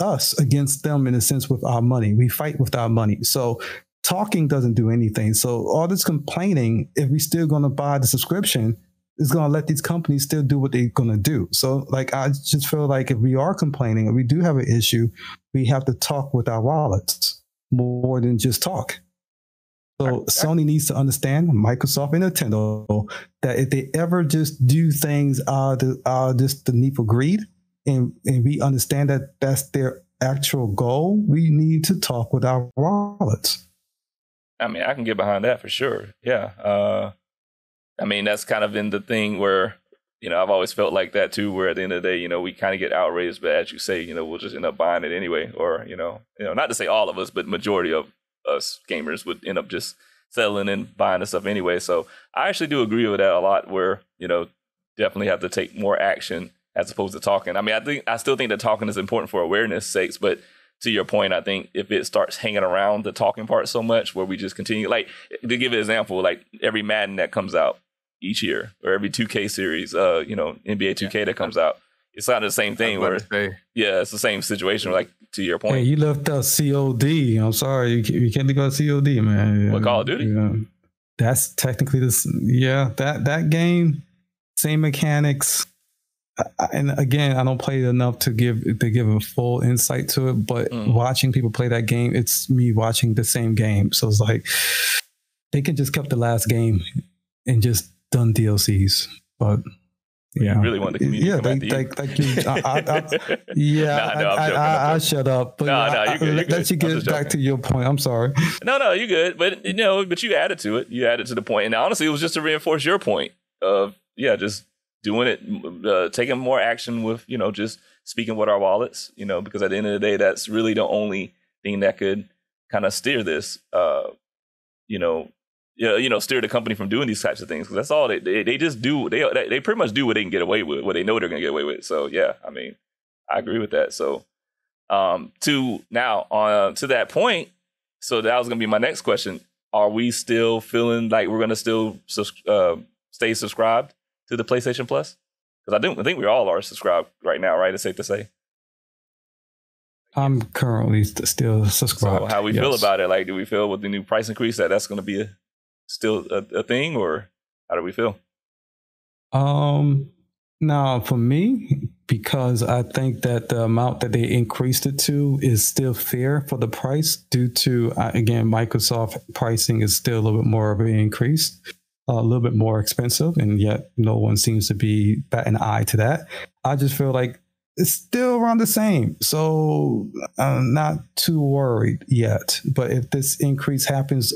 us against them in a sense with our money. We fight with our money. So talking doesn't do anything. So all this complaining, if we're still going to buy the subscription, is going to let these companies still do what they're going to do. So, like, I just feel like if we are complaining and we do have an issue, we have to talk with our wallets more than just talk. So, Sony needs to understand, Microsoft and Nintendo, that if they ever just do things out of, out of just the need for greed, and, and we understand that that's their actual goal, we need to talk with our wallets. I mean, I can get behind that for sure. Yeah. Uh, I mean, that's kind of in the thing where, you know, I've always felt like that too, where at the end of the day, you know, we kind of get outraged, but as you say, you know, we'll just end up buying it anyway. Or, you know, you know, not to say all of us, but majority of us gamers would end up just settling and buying the stuff anyway. So I actually do agree with that a lot where, you know, definitely have to take more action as opposed to talking. I mean, I think I still think that talking is important for awareness sakes, but to your point, I think if it starts hanging around the talking part so much, where we just continue, like to give an example, like every Madden that comes out each year, or every 2K series, uh, you know, NBA 2K that comes out, it's not the same thing. Where was about to say, yeah, it's the same situation. Like to your point, Hey, you left out COD. I'm sorry, you can't, you can't leave out COD, man. What, Call of Duty? Yeah. That's technically this. Yeah, that that game, same mechanics. And again, I don't play it enough to give to give a full insight to it. But Mm. watching people play that game, it's me watching the same game. So it's like they can just kept the last game and just done DLCs. But Yeah, really want the community yeah, they, after you. I, I, I, yeah, Nah, no, I'm I, I, I, shut up. But No, no, you're good, you're let you get back to your point. I'm sorry. No, no, you're good. But you know, but you added to it. You added to the point, and honestly, it was just to reinforce your point of yeah, just doing it, uh, taking more action with you know, just speaking with our wallets. You know, because at the end of the day, that's really the only thing that could kind of steer this. Uh, you know. You know, steer the company from doing these types of things because that's all they, they they just do. They they pretty much do what they can get away with, what they know they're going to get away with. So yeah, I mean, I agree with that. So um, to now on to that point, so that was gonna be my next question. Are we still feeling like we're gonna still uh, stay subscribed to the PlayStation Plus? Because I think I think we all are subscribed right now, right? It's safe to say. I'm currently st- still subscribed. So how we feel about it? Like, do we feel with the new price increase that that's gonna be a, still a, a thing, or how do we feel? Um, now for me, because I think that the amount that they increased it to is still fair for the price, due to uh, again Microsoft pricing is still a little bit more of an increase, a little bit more expensive, and yet no one seems to be batting an eye to that. I just feel like it's still around the same, so I'm not too worried yet. But if this increase happens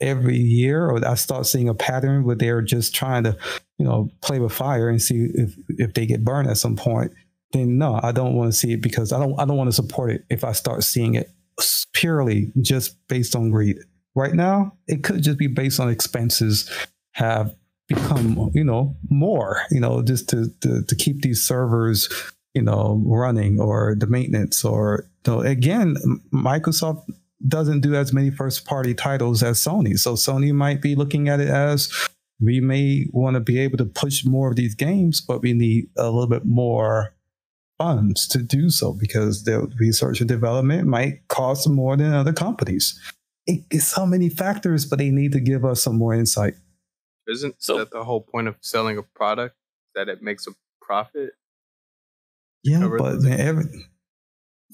every year, or I start seeing a pattern where they're just trying to, you know, play with fire and see if if they get burned at some point, then no, I don't want to see it because I don't I don't want to support it if I start seeing it purely just based on greed. Right now, it could just be based on expenses have become, you know, more, you know, just to to, to keep these servers, you know, running or the maintenance or know, again, Microsoft doesn't do as many first party titles as Sony. So Sony might be looking at it as we may want to be able to push more of these games, but we need a little bit more funds to do so because the research and development might cost more than other companies. It, it's so many factors, but they need to give us some more insight. Isn't So- that the whole point of selling a product? That it makes a profit? Yeah, but man, every,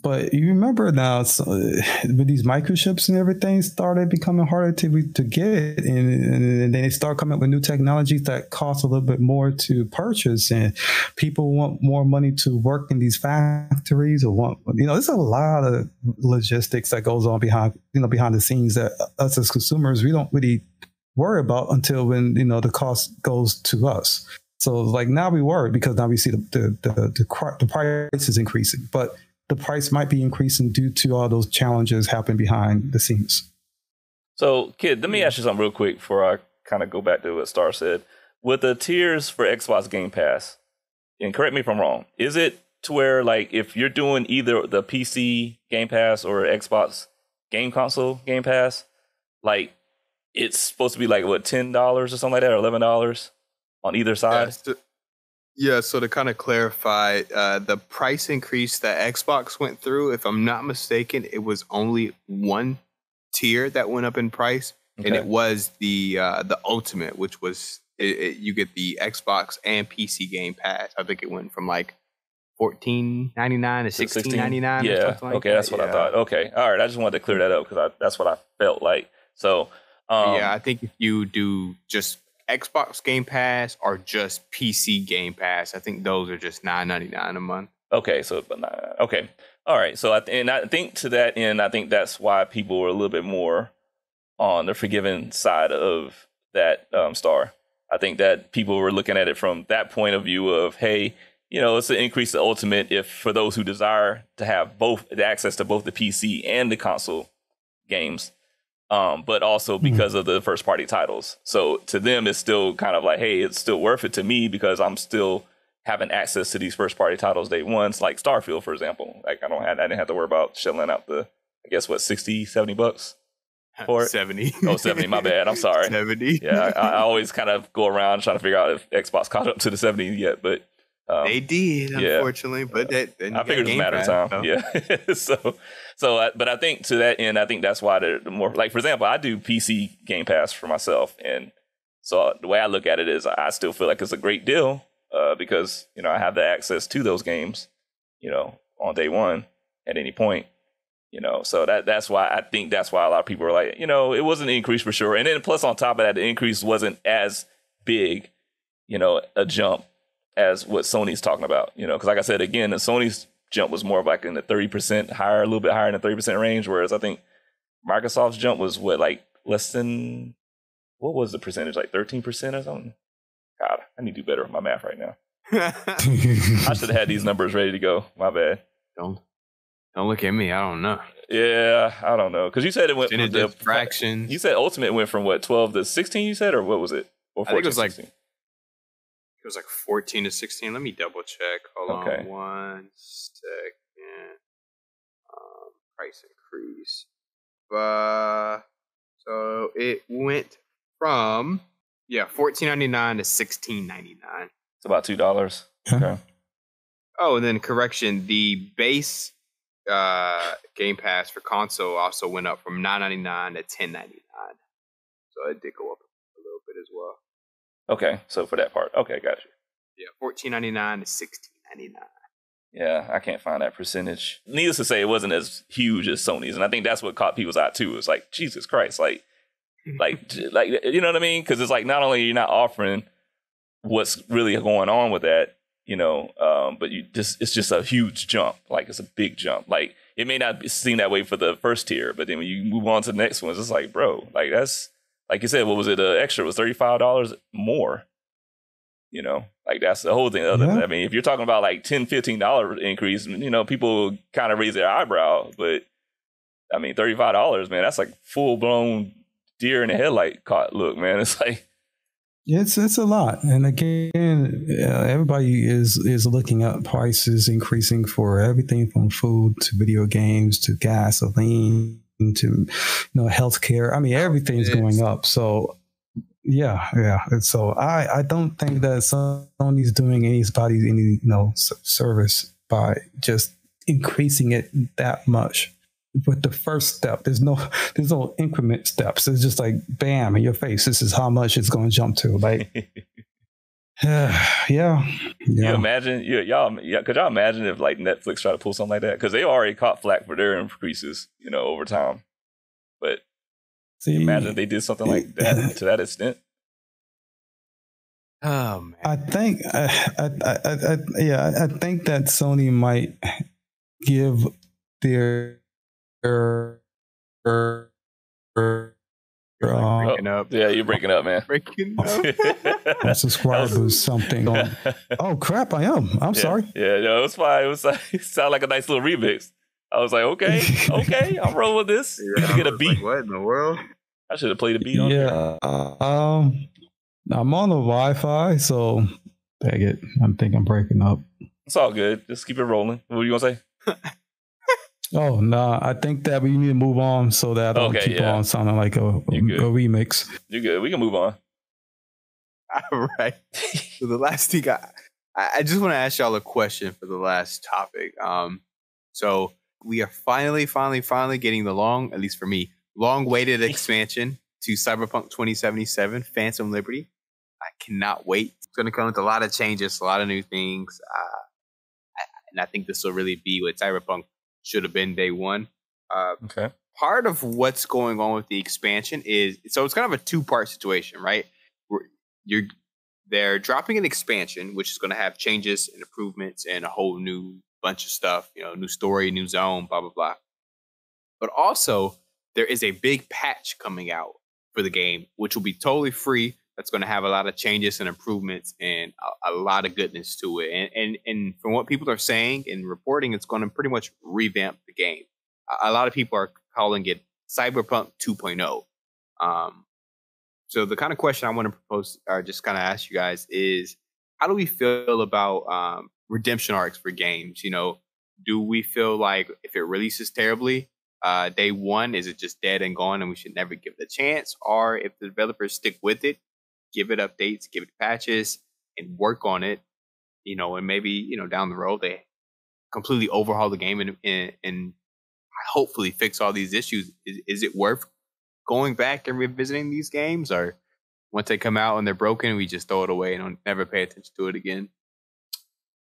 but you remember now so, uh, with these microchips and everything started becoming harder to to get, and, and then they start coming up with new technologies that cost a little bit more to purchase, and people want more money to work in these factories or want you know there's a lot of logistics that goes on behind you know behind the scenes that us as consumers we don't really worry about until when you know the cost goes to us. So like now we worry because now we see the the the, the, the price is increasing, but the price might be increasing due to all those challenges happening behind the scenes. So, kid, let me ask you something real quick before I kind of go back to what Star said. With the tiers for Xbox Game Pass, and correct me if I'm wrong, is it to where like if you're doing either the PC Game Pass or Xbox Game Console Game Pass, like it's supposed to be like what ten dollars or something like that, or eleven dollars on either side? Yeah, so, yeah, so to kind of clarify, uh, the price increase that Xbox went through, if I'm not mistaken, it was only one tier that went up in price, and it was the uh, the ultimate, which was it, it, you get the Xbox and PC Game Pass. I think it went from like fourteen ninety nine to sixteen ninety nine. Yeah. or something like okay, that. that's what I thought. Okay, all right. I just wanted to clear that up because that's what I felt like. So, um, yeah, I think if you do just Xbox Game Pass or just PC Game Pass, I think those are just nine ninety nine a month. Okay, so okay, all right. So I th- and I think to that end, I think that's why people were a little bit more on the forgiving side of that um, star. I think that people were looking at it from that point of view of, hey, you know, it's an increase to ultimate if for those who desire to have both the access to both the PC and the console games, um, but also because of the first party titles. So to them, it's still kind of like, hey, it's still worth it to me because I'm still having access to these first party titles day ones, like Starfield, for example. Like I don't have, I didn't have to worry about shelling out the, I guess what, 60, 70 bucks. For it? seventy. Oh, 70, my bad. I'm sorry. Seventy. Yeah, I, I always kind of go around trying to figure out if Xbox caught up to the 70 yet, but um, they did, yeah. unfortunately, but that, I figured it was a matter of time. so- Yeah. so, so, I, but I think to that end, I think that's why they're the more like, for example, I do PC Game Pass for myself, and so the way I look at it is, I still feel like it's a great deal uh, because you know I have the access to those games, you know, on day one at any point. You know, so that that's why I think that's why a lot of people are like, you know, it was an increase for sure, and then plus on top of that, the increase wasn't as big you know, a jump as what Sony's talking about. You know, because like I said again, the Sony's jump was more of like in the thirty percent higher, a little bit higher in the thirty percent range, whereas I think Microsoft's jump was what like less than what was the percentage like thirteen percent or something. God, I need to do better with my math right now. I should have had these numbers ready to go. My bad. don't don't look at me. I don't know. Yeah, I don't know because you said it went from Percentage the fractions. You said Ultimate went from what twelve to sixteen. You said, or what was it? Or I think it was 14, like- 16? It was like 14 to 16. Let me double check. Hold Okay. on one second. Um, price increase. Uh, so it went from yeah 14.99 to 16.99. It's about two dollars. Okay. Oh, and then correction, the base uh Game Pass for console also went up from 9.99 to 10.99. So it did go up a little bit as well. Okay, so for that part, okay, got you. Yeah, 14.99 to 16.99. Yeah, I can't find that percentage. Needless to say, it wasn't as huge as Sony's, and I think that's what caught people's eye too. It's like Jesus Christ, like, like, like, you know what I mean? Because it's like not only you're not offering what's really going on with that, you know, um, but you just it's just a huge jump. Like it's a big jump. Like it may not seem that way for the first tier, but then when you move on to the next ones, it's like, bro, like that's like you said, what was it? Uh, extra was thirty five dollars more. You know, like that's the whole thing. Other, Yeah. I mean, if you're talking about like 10 dollar increase, you know, people kind of raise their eyebrow. But I mean, thirty five dollars, man, that's like full blown deer in the headlight caught look, man. It's like It's it's a lot, and again, uh, everybody is is looking at prices increasing for everything from food to video games to gasoline to you know healthcare. I mean, oh, everything's going up. So yeah, yeah. And so I I don't think that Sony's doing anybody any you know service by just increasing it that much. With the first step, there's no there's no increment steps. It's just like bam in your face. This is how much it's going to jump to. Like yeah, yeah. you imagine, you, y'all, yeah, could y'all imagine if like Netflix tried to pull something like that? Because they already caught flack for their increases, you know, over time. But See, imagine if they did something like eh, that to that extent. Oh man. I think, I, I, I, I, yeah, I think that Sony might give their their, their, their um, breaking up. Yeah, you're breaking up, man. Breaking up. subscribers something. On, oh crap! I am. I'm Yeah, sorry. Yeah, no, it was fine. It was like, it sounded like a nice little remix. I was like, okay, okay, I'm rolling with this. Yeah, Gotta get I a was beat. like, what in the world? I should have played a beat on there. Yeah. Um, I'm on the Wi-Fi, so dang it. I'm thinking I'm breaking up. It's all good. Just keep it rolling. What were you gonna say? Oh no, I think that we need to move on so that I don't Okay, keep yeah. on sounding like a, a, You remix. You're good. We can move on. All right. So the last thing I, I I just want to ask y'all a question for the last topic. Um, so we are finally, finally, finally getting the long, at least for me, long-awaited expansion to Cyberpunk 2077, Phantom Liberty. I cannot wait. It's going to come with a lot of changes, a lot of new things, uh, I- and I think this will really be what Cyberpunk should have been day one. Uh, Okay. part of what's going on with the expansion is so it's kind of a two part situation, right? You're they're dropping an expansion, which is going to have changes and improvements and a whole new bunch of stuff, you know, new story, new zone, blah blah blah. But also, there is a big patch coming out for the game, which will be totally free. That's going to have a lot of changes and improvements and a, a lot of goodness to it. And, and and from what people are saying and reporting, it's going to pretty much revamp the game. A- a lot of people are calling it cyberpunk 2.0 um, so the kind of question i want to propose or just kind of ask you guys is how do we feel about um, redemption arcs for games? You know do we feel like if it releases terribly uh, day one is it just dead and gone and we should never give it a chance? Or if the developers stick with it give it updates give it patches and work on it you know and maybe you know down the road they completely overhaul the game and, and, and hopefully fix all these issues. Is, is it worth going back and revisiting these games, or once they come out and they're broken, we just throw it away and don't never pay attention to it again?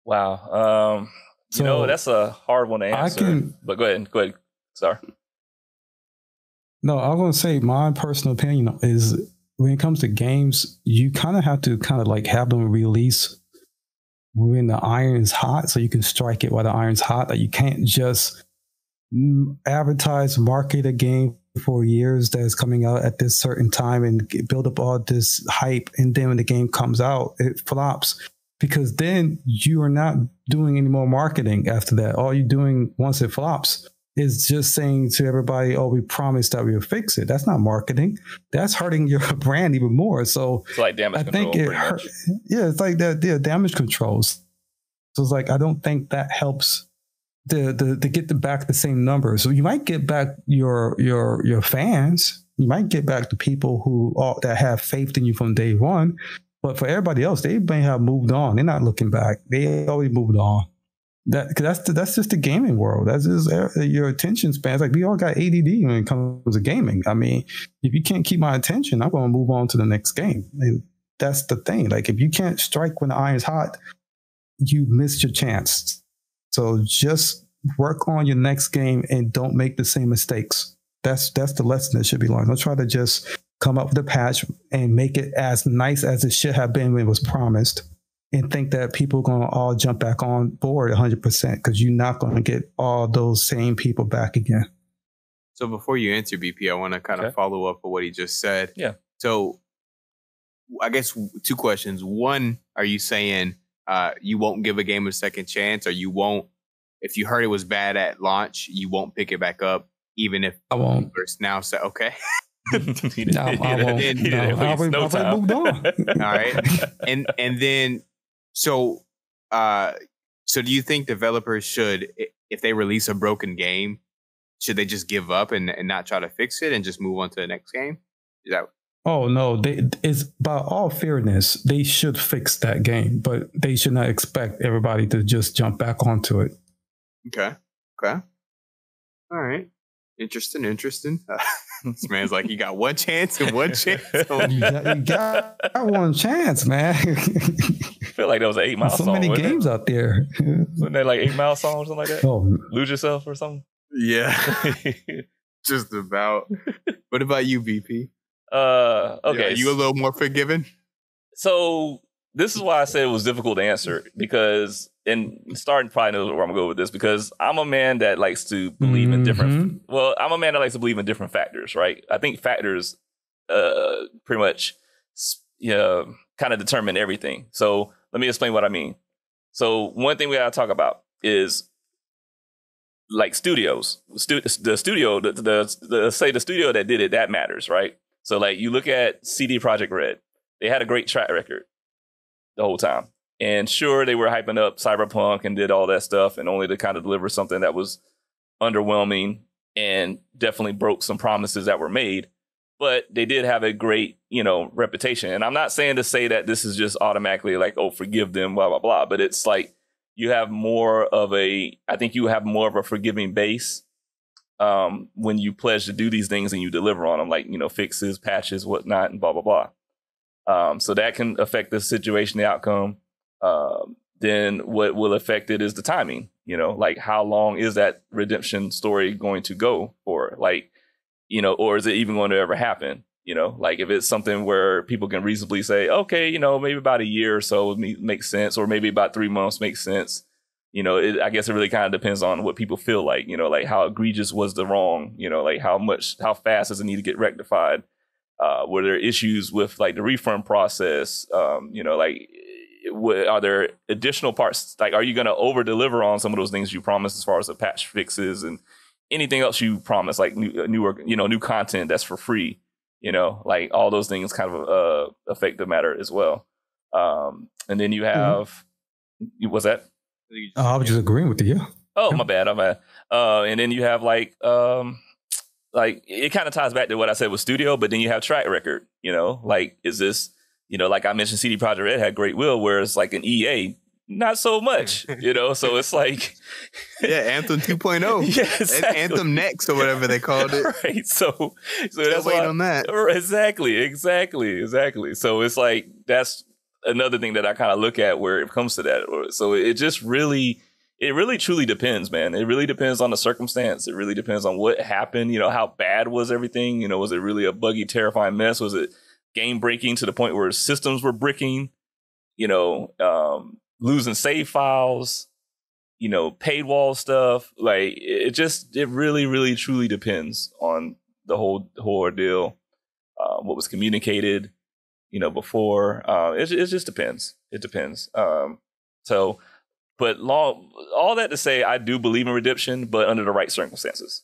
Wow. Um, you know, that's a hard one to I answer. can- But go ahead. Go ahead. Sorry. No, I'm going to say my personal opinion is when it comes to games, you kind of have to kind of like have them release when the iron is hot, so you can strike it while the iron's hot. Like you can't just advertise, market a game for years that's coming out at this certain time and build up all this hype, and then when the game comes out, it flops because then you are not doing any more marketing after that. All you're doing once it flops is just saying to everybody, "Oh, we promised that we would fix it." That's not marketing. That's hurting your brand even more. So it's like damage I control. think it hurt, yeah, it's like that. Yeah, damage controls. So it's like I don't think that helps to, to to get the back the same numbers. So you might get back your your your fans. You might get back the people who are, that have faith in you from day one. But for everybody else, they may have moved on. They're not looking back. They always moved on. That that's that's just the gaming world. That's just uh, your attention span. It's like we all got ADD when it comes to gaming. I mean, if you can't keep my attention, I'm going to move on to the next game. And that's the thing. Like if you can't strike when the iron's hot, you missed your chance. So just work on your next game and don't make the same mistakes. That's that's the lesson that should be learned. Don't try to just come up with a patch and make it as nice as it should have been when it was promised and think that people are going to all jump back on board 100% because you're not going to get all those same people back again. So before you answer BP, I want to kind Okay. of follow up with what he just said. Yeah. So I guess two questions. One, are you saying uh, you won't give a game a second chance, or you won't, if you heard it was bad at launch, you won't pick it back up, even if I won't. first now say okay. No, I won't. he did No, it. I already- No I already time. moved on. All right. and and then so uh so do you think developers should if they release a broken game should they just give up and, and not try to fix it and just move on to the next game? Is that Oh no, they it's by all fairness, they should fix that game, but they should not expect everybody to just jump back onto it. okay okay. All right interesting interesting this man's like you got one chance and one chance You got, you got one chance, man. I feel like that was an eight mile so song. many wasn't it? games out there. Wasn't that like eight mile song or something like that? Oh, Lose yourself or something? yeah just about what about you bp uh, okay. Are you a little more forgiving so this is why I said it was difficult to answer because, and starting probably knows where I'm gonna go with this because I'm a man that likes to believe in different. Mhm. Well, I'm a man that likes to believe in different factors, right? I think factors, uh, pretty much, yeah, kind of determine everything. So let me explain what I mean. So one thing we gotta talk about is like studios, Stu- the studio, the, the, the say the studio that did it, that matters, right? So like you look at CD Projekt Red, they had a great track record the whole time. And sure, they were hyping up Cyberpunk and did all that stuff, and only to kind of deliver something that was underwhelming and definitely broke some promises that were made. But they did have a great, you know, reputation. And I'm not saying to say that this is just automatically like, oh, forgive them, blah blah blah. But it's like you have more of a, I think you have more of a forgiving base um, when you pledge to do these things and you deliver on them, like you know, fixes, patches, whatnot, and blah blah blah. Um, so that can affect the situation, the outcome. Um, then what will affect it is the timing. You know, like how long is that redemption story going to go for? Like, you know, or is it even going to ever happen? You know, like if it's something where people can reasonably say, okay, you know, maybe about a year or so makes sense, or maybe about three months makes sense. You know, it, I guess it really kind of depends on what people feel like. You know, like how egregious was the wrong. You know, like how much, how fast does it need to get rectified? Uh, were there issues with like the refund process? Um, you know, like are there additional parts? Like, are you going to over deliver on some of those things you promised as far as the patch fixes and anything else you promised, like new, newer, you know, new content that's for free? You know, like all those things kind of uh, affect the matter as well. Um, and then you have, was that? Oh, I was just agreeing with you. Yeah. Oh, my bad. I'm bad. Uh, and then you have like, um, like it kind of ties back to what I said with studio, but then you have track record. You know, like is this, you know, like I mentioned, CD Projekt Red had Great Will, whereas like an EA, not so much. You know, so it's like, yeah anthem 2.0 yeah, exactly. anthem next or whatever they called it right? So, so Still that's why, on that Exactly, exactly, exactly. So it's like that's another thing that I kind of look at where it comes to that. So it just really, it really truly depends, man. It really depends on the circumstance. It really depends on what happened. You know, how bad was everything? You know, was it really a buggy, terrifying mess? Was it game breaking to the point where systems were bricking, you know, um, losing save files, you know, paid wall stuff. Like it just, it really, really, truly depends on the whole whole ordeal, uh, what was communicated, you know, before. Uh, it, it just depends. It depends. Um, so, but long, all that to say, I do believe in redemption, but under the right circumstances.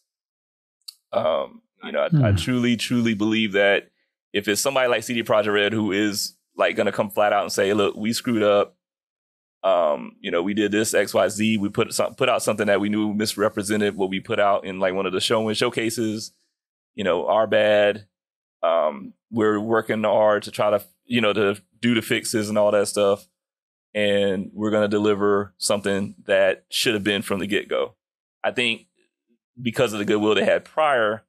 Um, you know, I, I Hmm. truly, truly believe that if it's somebody like CD Projekt Red who is like going to come flat out and say, "Look, we screwed up. Um, you know, we did this X, Y, Z. We put some, put out something that we knew misrepresented what we put out in like one of the show and showcases. You know, our bad. Um, we're working hard to try to, you know, to do the fixes and all that stuff, and we're going to deliver something that should have been from the get go. I think because of the goodwill they had prior,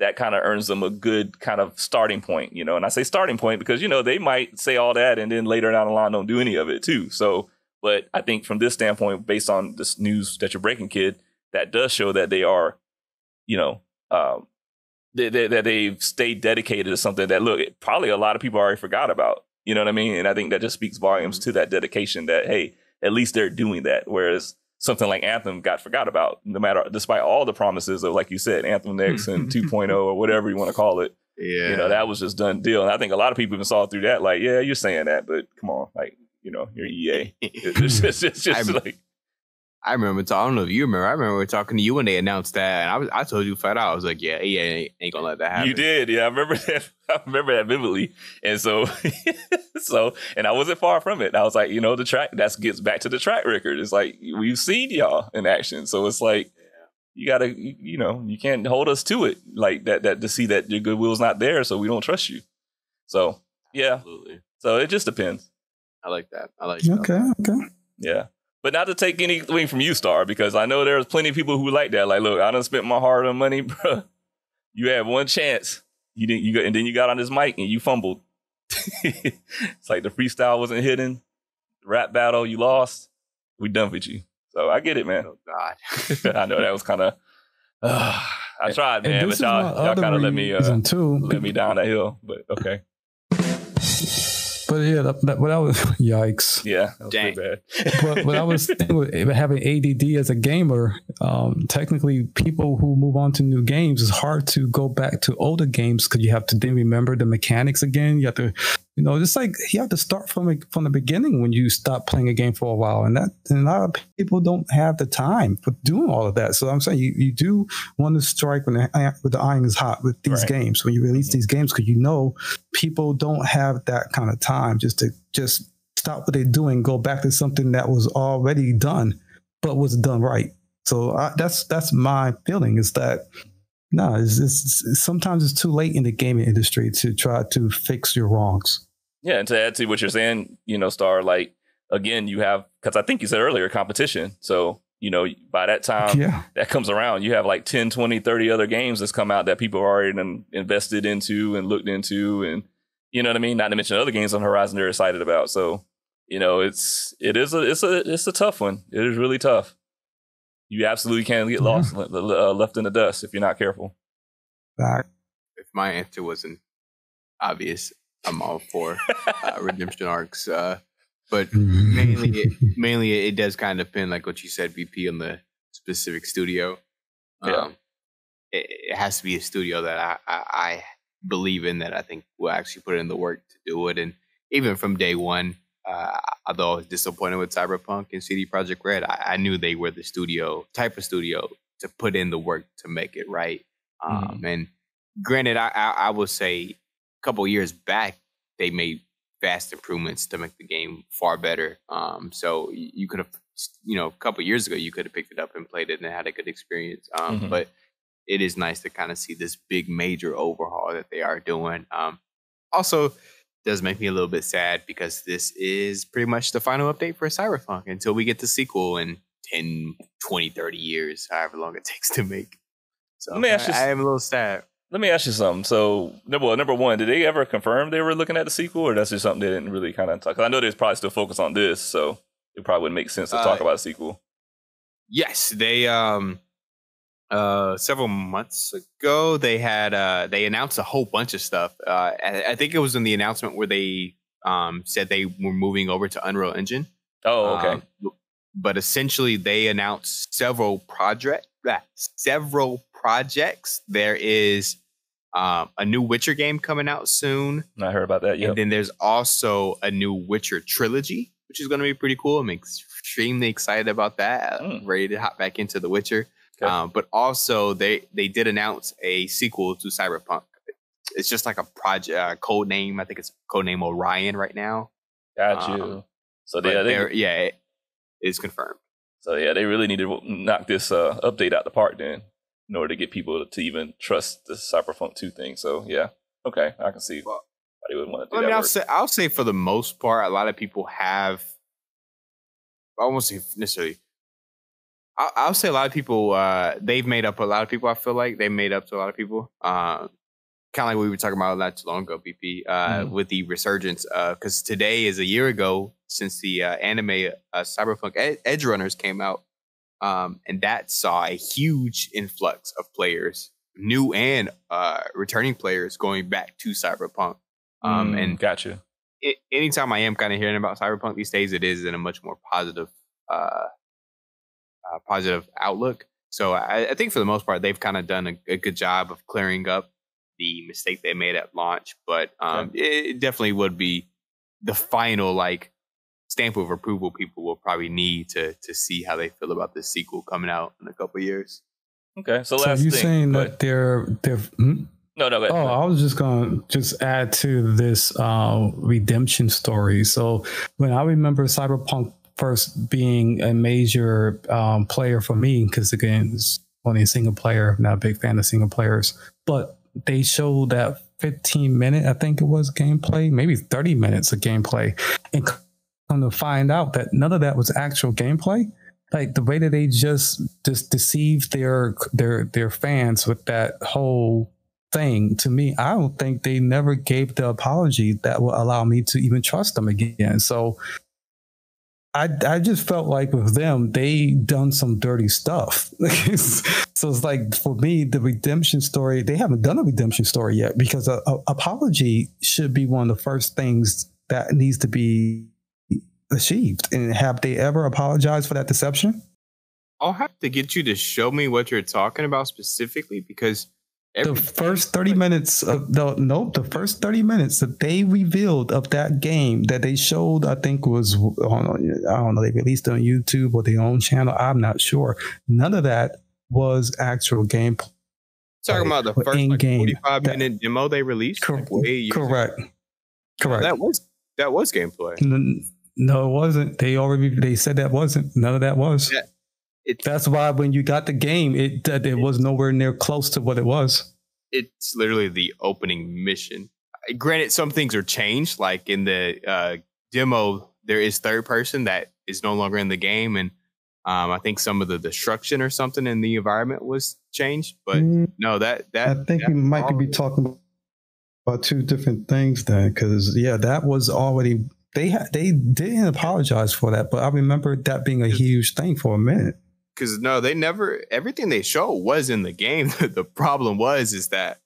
that kind of earns them a good kind of starting point, you know. And I say starting point because you know they might say all that and then later down the line don't do any of it too. So, but I think from this standpoint, based on this news that you're breaking, kid, that does show that they are, you know, um, that they, that they've stayed dedicated to something that look probably a lot of people already forgot about. You know what I mean? And I think that just speaks volumes to that dedication. That hey, at least they're doing that. Whereas something like Anthem got forgot about, no matter despite all the promises of like you said, Anthem Next and 2.0 or whatever you want to call it. Yeah. You know, that was just done deal. And I think a lot of people even saw through that, like, yeah, you're saying that, but come on, like, you know, you're EA. It's just, it's just I'm- like, I remember. ta- I don't know if you remember. I remember talking to you when they announced that, and I was. I told you flat out. I was like, "Yeah, EA ain't, ain't gonna let that happen." you did, yeah. I remember that. I remember that vividly. And so, so, and I wasn't far from it. I was like, you know, the track that gets back to the track record. It's like we've seen y'all in action, so it's like you gotta, you, you know, you can't hold us to it like that. That to see that your goodwill's not there, so we don't trust you. So yeah, Absolutely. so it just depends. I like that. I like that. Okay, okay. Yeah. But not to take anything from you, Star, because I know there's plenty of people who like that. Like, look, I done spent my hard earned money, bro. You had one chance. You didn't you got and then you got on this mic and you fumbled. it's like the freestyle wasn't hidden. Rap battle, you lost. We done with you. So I get it, man. Oh God. I know that was kind of uh, I tried, man, and but this is y'all, y'all kind of let me uh, too. let me down that hill. But okay. But yeah, that, that, but that was yikes. Yeah. That was Dang. bad. but, but I was thinking with having ADD as a gamer, um, technically people who move on to new games, it's hard to go back to older games because you have to then remember the mechanics again. You have to, you know, it's like you have to start from from the beginning when you stop playing a game for a while, and that and a lot of people don't have the time for doing all of that. So I'm saying you, you do want to strike when the iron- when the iron is hot with these Right. games when you release mm-hmm. these games because you know people don't have that kind of time just to just stop what they're doing, go back to something that was already done, but was done right. So I, that's that's my feeling is that no, it's, it's, sometimes it's too late in the gaming industry to try to fix your wrongs. Yeah, and to add to what you're saying, you know, Star, like again, you have because I think you said earlier competition. So, you know, by that time yeah, that comes around, you have like 10, 20, 30 other games that's come out that people are already invested into and looked into and you know what I mean? Not to mention other games on horizon they're excited about. So, you know, it's it is a it's a it's a tough one. It is really tough. You absolutely can get lost uh, left in the dust if you're not careful. Back. if my answer wasn't obvious, I'm all for uh, redemption arcs. Uh, but mainly, it, mainly it does kind of depend, like what you said, BP, on the specific studio. Yeah. Um, it, it has to be a studio that I, I, I believe in, that I think will actually put in the work to do it. And even from day one, uh, although I was disappointed with Cyberpunk and CD Projekt Red, I, I knew they were the studio type of studio to put in the work to make it right. Um, And granted, I, I, I will say a couple years back they made vast improvements to make the game far better. Um, so you could have, you know, a couple years ago you could have picked it up and played it and had a good experience. Um, Mhm. But it is nice to kind of see this big major overhaul that they are doing. Um, also, does make me a little bit sad because this is pretty much the final update for Cyberpunk until we get the sequel in 10, 20, 30 years, however long it takes to make. So Let me ask I, you I am a little sad. Let me ask you something. So, number well, number one, did they ever confirm they were looking at the sequel, or that's just something they didn't really kind of talk? Because I know they're probably still focused on this, so it probably wouldn't make sense to talk Uh, about a sequel. Yes, they um uh, several months ago, they had uh, they announced a whole bunch of stuff. Uh, I, I think it was in the announcement where they um, said they were moving over to Unreal Engine. Oh, okay. Um, but essentially, they announced several project several projects. There is um, a new Witcher game coming out soon, I heard about that yet. and then there's also a new Witcher trilogy, which is going to be pretty cool. I'm extremely excited about that. Mm. ready to hop back into The Witcher. Okay. Um, but also, they they did announce a sequel to Cyberpunk. It's just like a project uh, code name. I think it's code name Orion right now. Got you. um, so they're- they, yeah, it is confirmed. so yeah, they really need to knock this uh, update out the park then, in order to get people to even trust the Cyberpunk two thing. So yeah, okay, I can see why they would want to do I mean, that. I'll work. say I'll say for the most part, a lot of people have. I won't say necessarily. I'll, I'll say a lot of people. Uh, they've made up a lot of people. I feel like they made up to a lot of people. Uh, kind of like we were talking about not too long ago, BP, uh, Mhm. with the resurgence. Because today is a year ago since the uh, anime uh, Cyberpunk Ed- Edgerunners came out, um, and that saw a huge influx of players, new and uh, returning players, going back to Cyberpunk. Um, Mm, and gotcha. it, anytime I am kind of hearing about Cyberpunk these days, it is in a much more positive, uh, positive outlook. So I, I think for the most part, they've kind of done a, a good job of clearing up the mistake they made at launch. But um, it, it definitely would be the final like stamp of approval people will probably need to to see how they feel about this sequel coming out in a couple years. Okay, so So last you thing. saying that they're they're hmm? no, no, ahead. Oh, I was just gonna just add to this uh, redemption story. So when I remember Cyberpunk first being a major um, player for me, because again, only a single player. Not a big fan of single players, but they showed that 15 minute, I think it was gameplay, maybe 30 minutes of gameplay, and come to find out that none of that was actual gameplay. Like the way that they just just deceived their their their fans with that whole thing to me i don't think they never gave the apology that will allow me to even trust them again so i i just felt like with them they done some dirty stuff. So it's like for me the redemption story they haven't done a redemption story yet because a, a apology should be one of the first things that needs to be achieved. And have they ever apologized for that deception? I'll have to get you to show me what you're talking about specifically because the first 30 minutes of the nope the first 30 minutes that they revealed of that game that they showed i think was on i don't know they released on youtube or their own channel i'm not sure none of that was actual gameplay talking about the first like, in-game. 45 That- minute demo they released. Cor- like, way years ago. correct correct That was that was gameplay. N- no it wasn't they already they said that wasn't none of that was. It, that's why when you got the game it that it was nowhere near close to what it was it's literally the opening mission. Granted, some things are changed. Like in the uh, demo, there is third person that is no longer in the game, and um, I think some of the destruction or something in the environment was changed. But Mm, no, that that I think that we might be talking about two different things then, because yeah, that was already they had they didn't apologize for that, but I remember that being a huge thing for a minute. Because no, they never. Everything they show was in the game. the problem was is that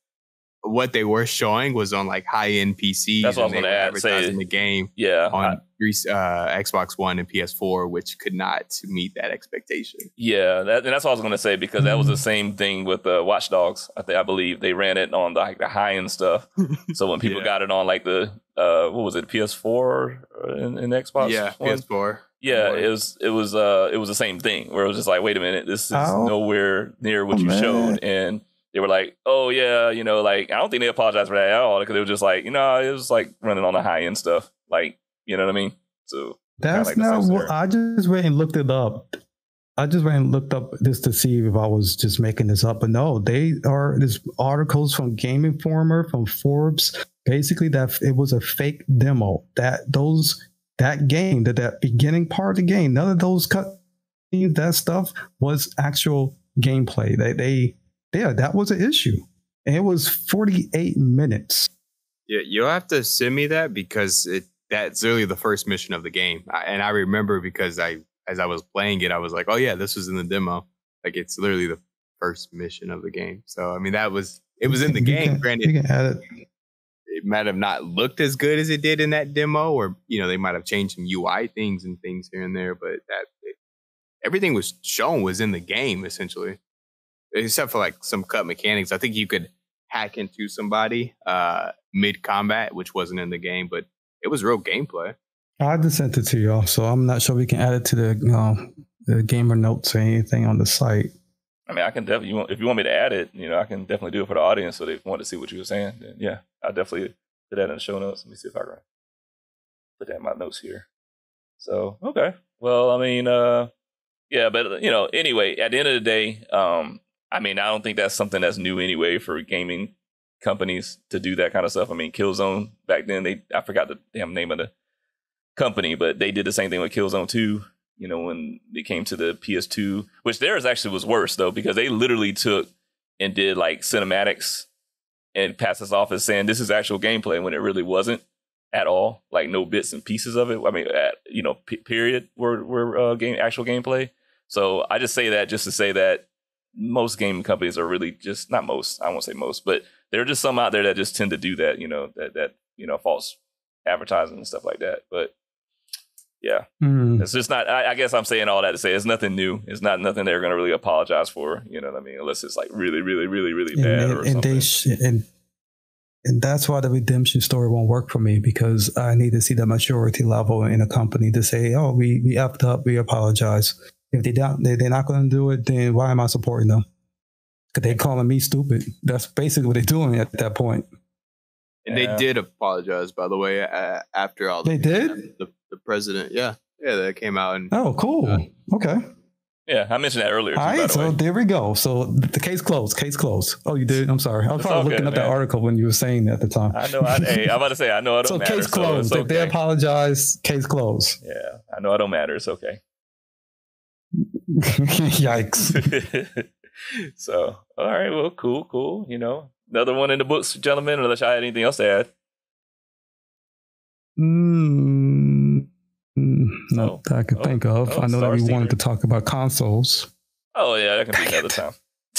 what they were showing was on like high end PCs. That's what I was gonna were add, say- the game yeah, on three, uh, Xbox One and PS4, which could not meet that expectation. Yeah, that, and that's what I was going to say because that was Mm-hmm. the same thing with uh, Watch Dogs. I think I believe they ran it on the, like the high end stuff. so when people Yeah. got it on like the uh, what was it PS4 in, in Xbox? yeah, One? PS4. Yeah, it was it was uh it was the same thing where it was just like, wait a minute, this is Oh. nowhere near what Oh, you man. showed, and they were like, oh yeah, you know, like I don't think they apologized for that at all because they were just like, you know, it was like running on the high end stuff, like you know what I mean? So That's like not what I just went and looked it up. I just went and looked up this to see if I was just making this up, but no, they are this articles from Game Informer from Forbes. Basically, that it was a fake demo. That those that game, that that beginning part of the game, none of those cut that stuff was actual gameplay. They they yeah, that was an issue. And it was 48 minutes. Yeah, you'll have to send me that because it that's literally the first mission of the game, I, and I remember because I as I was playing it, I was like, oh yeah, this was in the demo. Like it's literally the first mission of the game. So I mean, that was it was in the You game. can- Granted, you can add it. It might have not looked as good as it did in that demo, or you know, they might have changed some UI things and things here and there, but that it, everything was shown was in the game essentially, except for like some cut mechanics. I think you could hack into somebody uh, mid combat, which wasn't in the game, but it was real gameplay. I just sent it to y'all, so I'm not sure we can add it to the, the gamer notes or anything on the site. I mean, I can definitely, if you want me to add it, you know, I can definitely do it for the audience so they want to see what you were saying. Then yeah, I'll definitely put that in the show notes. Let me see if I can put that in my notes here. So, okay. Well, I mean, uh, yeah, but, you know, anyway, at the end of the day, um, I mean, I don't think that's something that's new anyway for gaming companies to do that kind of stuff. I mean, Killzone back then, they, I forgot the damn name of the company, but they did the same thing with Killzone 2 you know, when they came to the PS2, which theirs actually was worse though, because they literally took and did like cinematics and passed us off as saying this is actual gameplay when it really wasn't at all. Like no bits and pieces of it. I mean, at, you know, p- period were were uh, game actual gameplay. So I just say that just to say that most gaming companies are really just not most. I won't say most, but there are just some out there that just tend to do that. You know, that that you know false advertising and stuff like that. But yeah, Hmm. it's just not. I, I guess I'm saying all that to say it's nothing new. It's not nothing they're going to really apologize for. You know what I mean? Unless it's like really, really, really, really bad and, or and something. they sh- and and that's why the redemption story won't work for me because I need to see the maturity level in a company to say, "Oh, we we effed up, we apologize." If they don't, they, they're not going to do it, then why am I supporting them? Because they're calling me stupid. That's basically what they're doing at that point. And Yeah. they did apologize, by the way, uh, after all. They did? The, the president, yeah, yeah, that came out and Oh, cool. Uh, okay. yeah, I mentioned that earlier. Too, All by right. the So way. there we go. So the case closed. Case closed. Oh, you did. I'm sorry. I was It's probably looking good, up that man. article when you were saying that at the time. I know. I, hey, I'm about to say I know I don't So matter. case closed. So If it's they apologize, case closed. yeah, I know I don't matter. It's okay. Yikes. so all right, well, cool, cool. You know, another one in the books, gentlemen. Unless I had anything else to add. Mm, no, Oh, that I can oh, think of. oh, I know that Star we wanted to talk about consoles. Oh yeah, that can be Dang another time.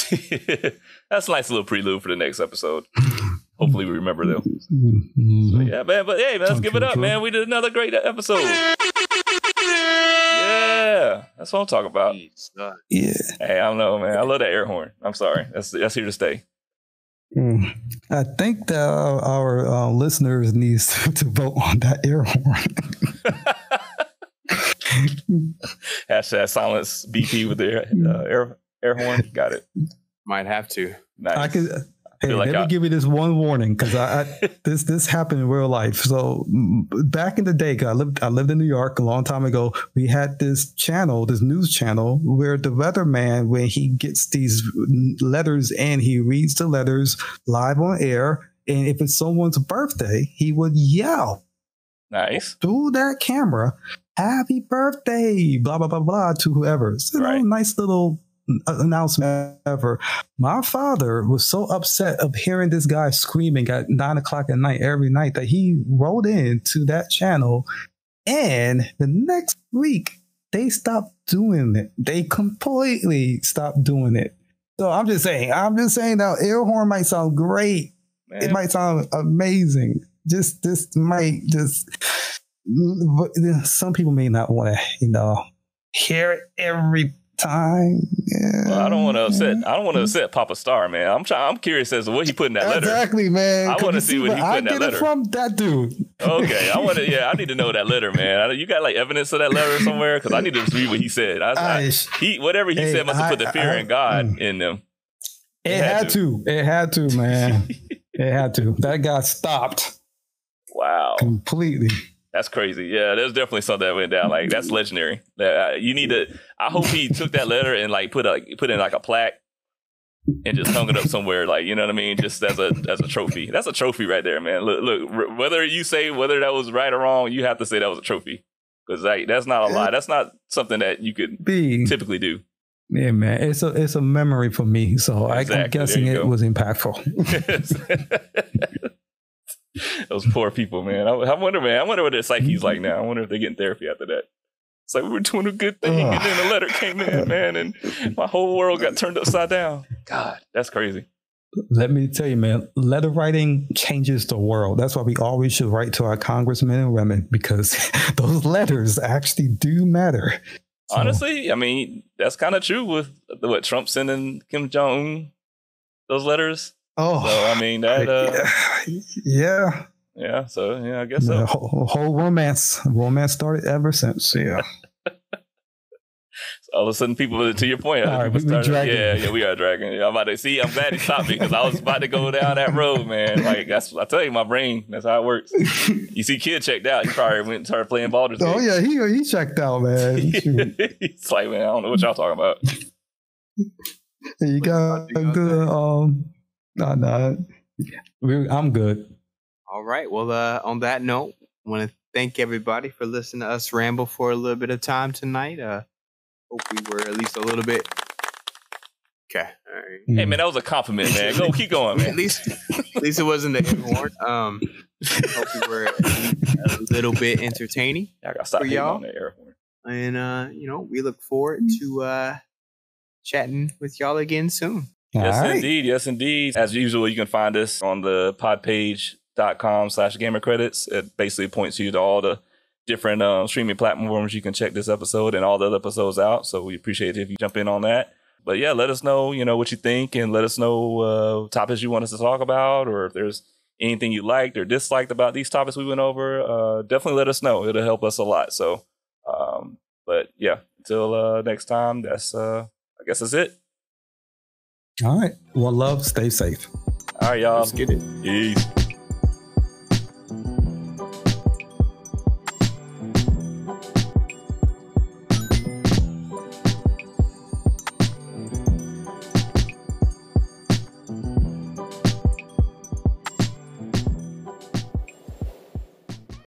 That's a nice little prelude for the next episode. Hopefully, we remember them. Mhm. Yeah, man. But hey, man, let's True, give it up, true. man. We did another great episode. Yeah, that's what I'm talking about. Yeah. Hey, I don't know, man. I love that air horn. I'm sorry. That's that's here to stay. Mm. I think that uh, our uh, listeners needs to vote on that air horn. Hashtag silence BP with the uh, air air horn. Got it. might have to. Nice. I could. Hey, like let me ah. give you this one warning because I, I this this happened in real life. So back in the day, I lived I lived in New York a long time ago. We had this channel, this news channel, where the weatherman, when he gets these letters and he reads the letters live on air, and if it's someone's birthday, he would yell nice. through that camera, "Happy birthday!" Blah blah blah blah to whoever. It's a Right. nice little announcement ever. My father was so upset of hearing this guy screaming at nine o'clock at night every night that he wrote in to that channel, and the next week they stopped doing it. They completely stopped doing it. So I'm just saying, I'm just saying now, air horn might sound great it might sound amazing. Just this might just some people may not want to, you know, hear it every time. Yeah. Well, I don't want to upset. I don't want to upset Papa Star, man. I'm trying. I'm curious as to what he put in that letter. Exactly, man. I wanna you see what he put I in that letter. it from that dude. Okay, I want to. Yeah, I need to know that letter, man. I- You got like evidence of that letter somewhere? Because I need to read what he said. I, I, he whatever he Hey, said must have put the fear in God mm. in them. It had had to. It had to, man. it had to. That got stopped Wow, completely. that's crazy. Yeah, there's definitely something that went down. Like that's legendary. That uh, you need to. I hope he took that letter and like put a put in like a plaque and just hung it up somewhere. Like you know what I mean? Just as a as a trophy. That's a trophy right there, man. Look, look. Whether you say whether that was right or wrong, you have to say that was a trophy because like that's not a lie. That's not something that you could B. typically do. Yeah, man. It's a it's a memory for me. So I, I'm guessing it go. was impactful. Those poor people, man. I, I wonder, man. I wonder what their psyche's like mm-hmm. now. I wonder if they're getting therapy after that. It's like we were doing a good thing, and then a letter came in, man, and my whole world got turned upside down. God, that's crazy. Let me tell you, man, letter writing changes the world. That's why we always should write to our congressmen and women because those letters actually do matter. So, Honestly, I mean, that's kind of true with what Trump sending Kim Jong Un those letters. Oh, so, I mean that. Uh, yeah. Yeah. So yeah, I guess so. Whole, whole romance, romance started ever since. Yeah. all of a sudden, people, to your point, right, we, started, yeah, yeah, we are dragging. Yeah, I'm about to see. I'm glad he stopped me because I was about to go down that road, man. Like that's, I tell you, my brain. That's how it works. you see, kid checked out. He probably went and started playing Baldur's Oh yeah, he he checked out, man. it's like, man, I don't know what y'all talking about. you got a good. Um, no, no, I'm good. All right. Well, uh, on that note, I want to thank everybody for listening to us ramble for a little bit of time tonight. Uh, hope we were at least a little bit. Okay. All right. Hey man, that was a compliment, man. Go keep going, man. at least, at least it wasn't the horn. Um, hope we were a little bit entertaining. I gotta stop for y'all. on the air horn. And uh, you know, we look forward to uh chatting with y'all again soon. Yes, right. indeed. Yes, indeed. As usual, you can find us on the podpage.com slash gamer credits. It basically points you to all the different uh, streaming platforms you can check this episode and all the other episodes out. So we appreciate it if you jump in on that. But yeah, let us know, you know, what you think and let us know uh, topics you want us to talk about or if there's anything you liked or disliked about these topics we went over. Uh, definitely let us know. It'll help us a lot. So, um, but yeah, until uh, next time, that's, uh, I guess that's it. All right. Well, love, stay safe. All right, y'all. Let's get it. Peace.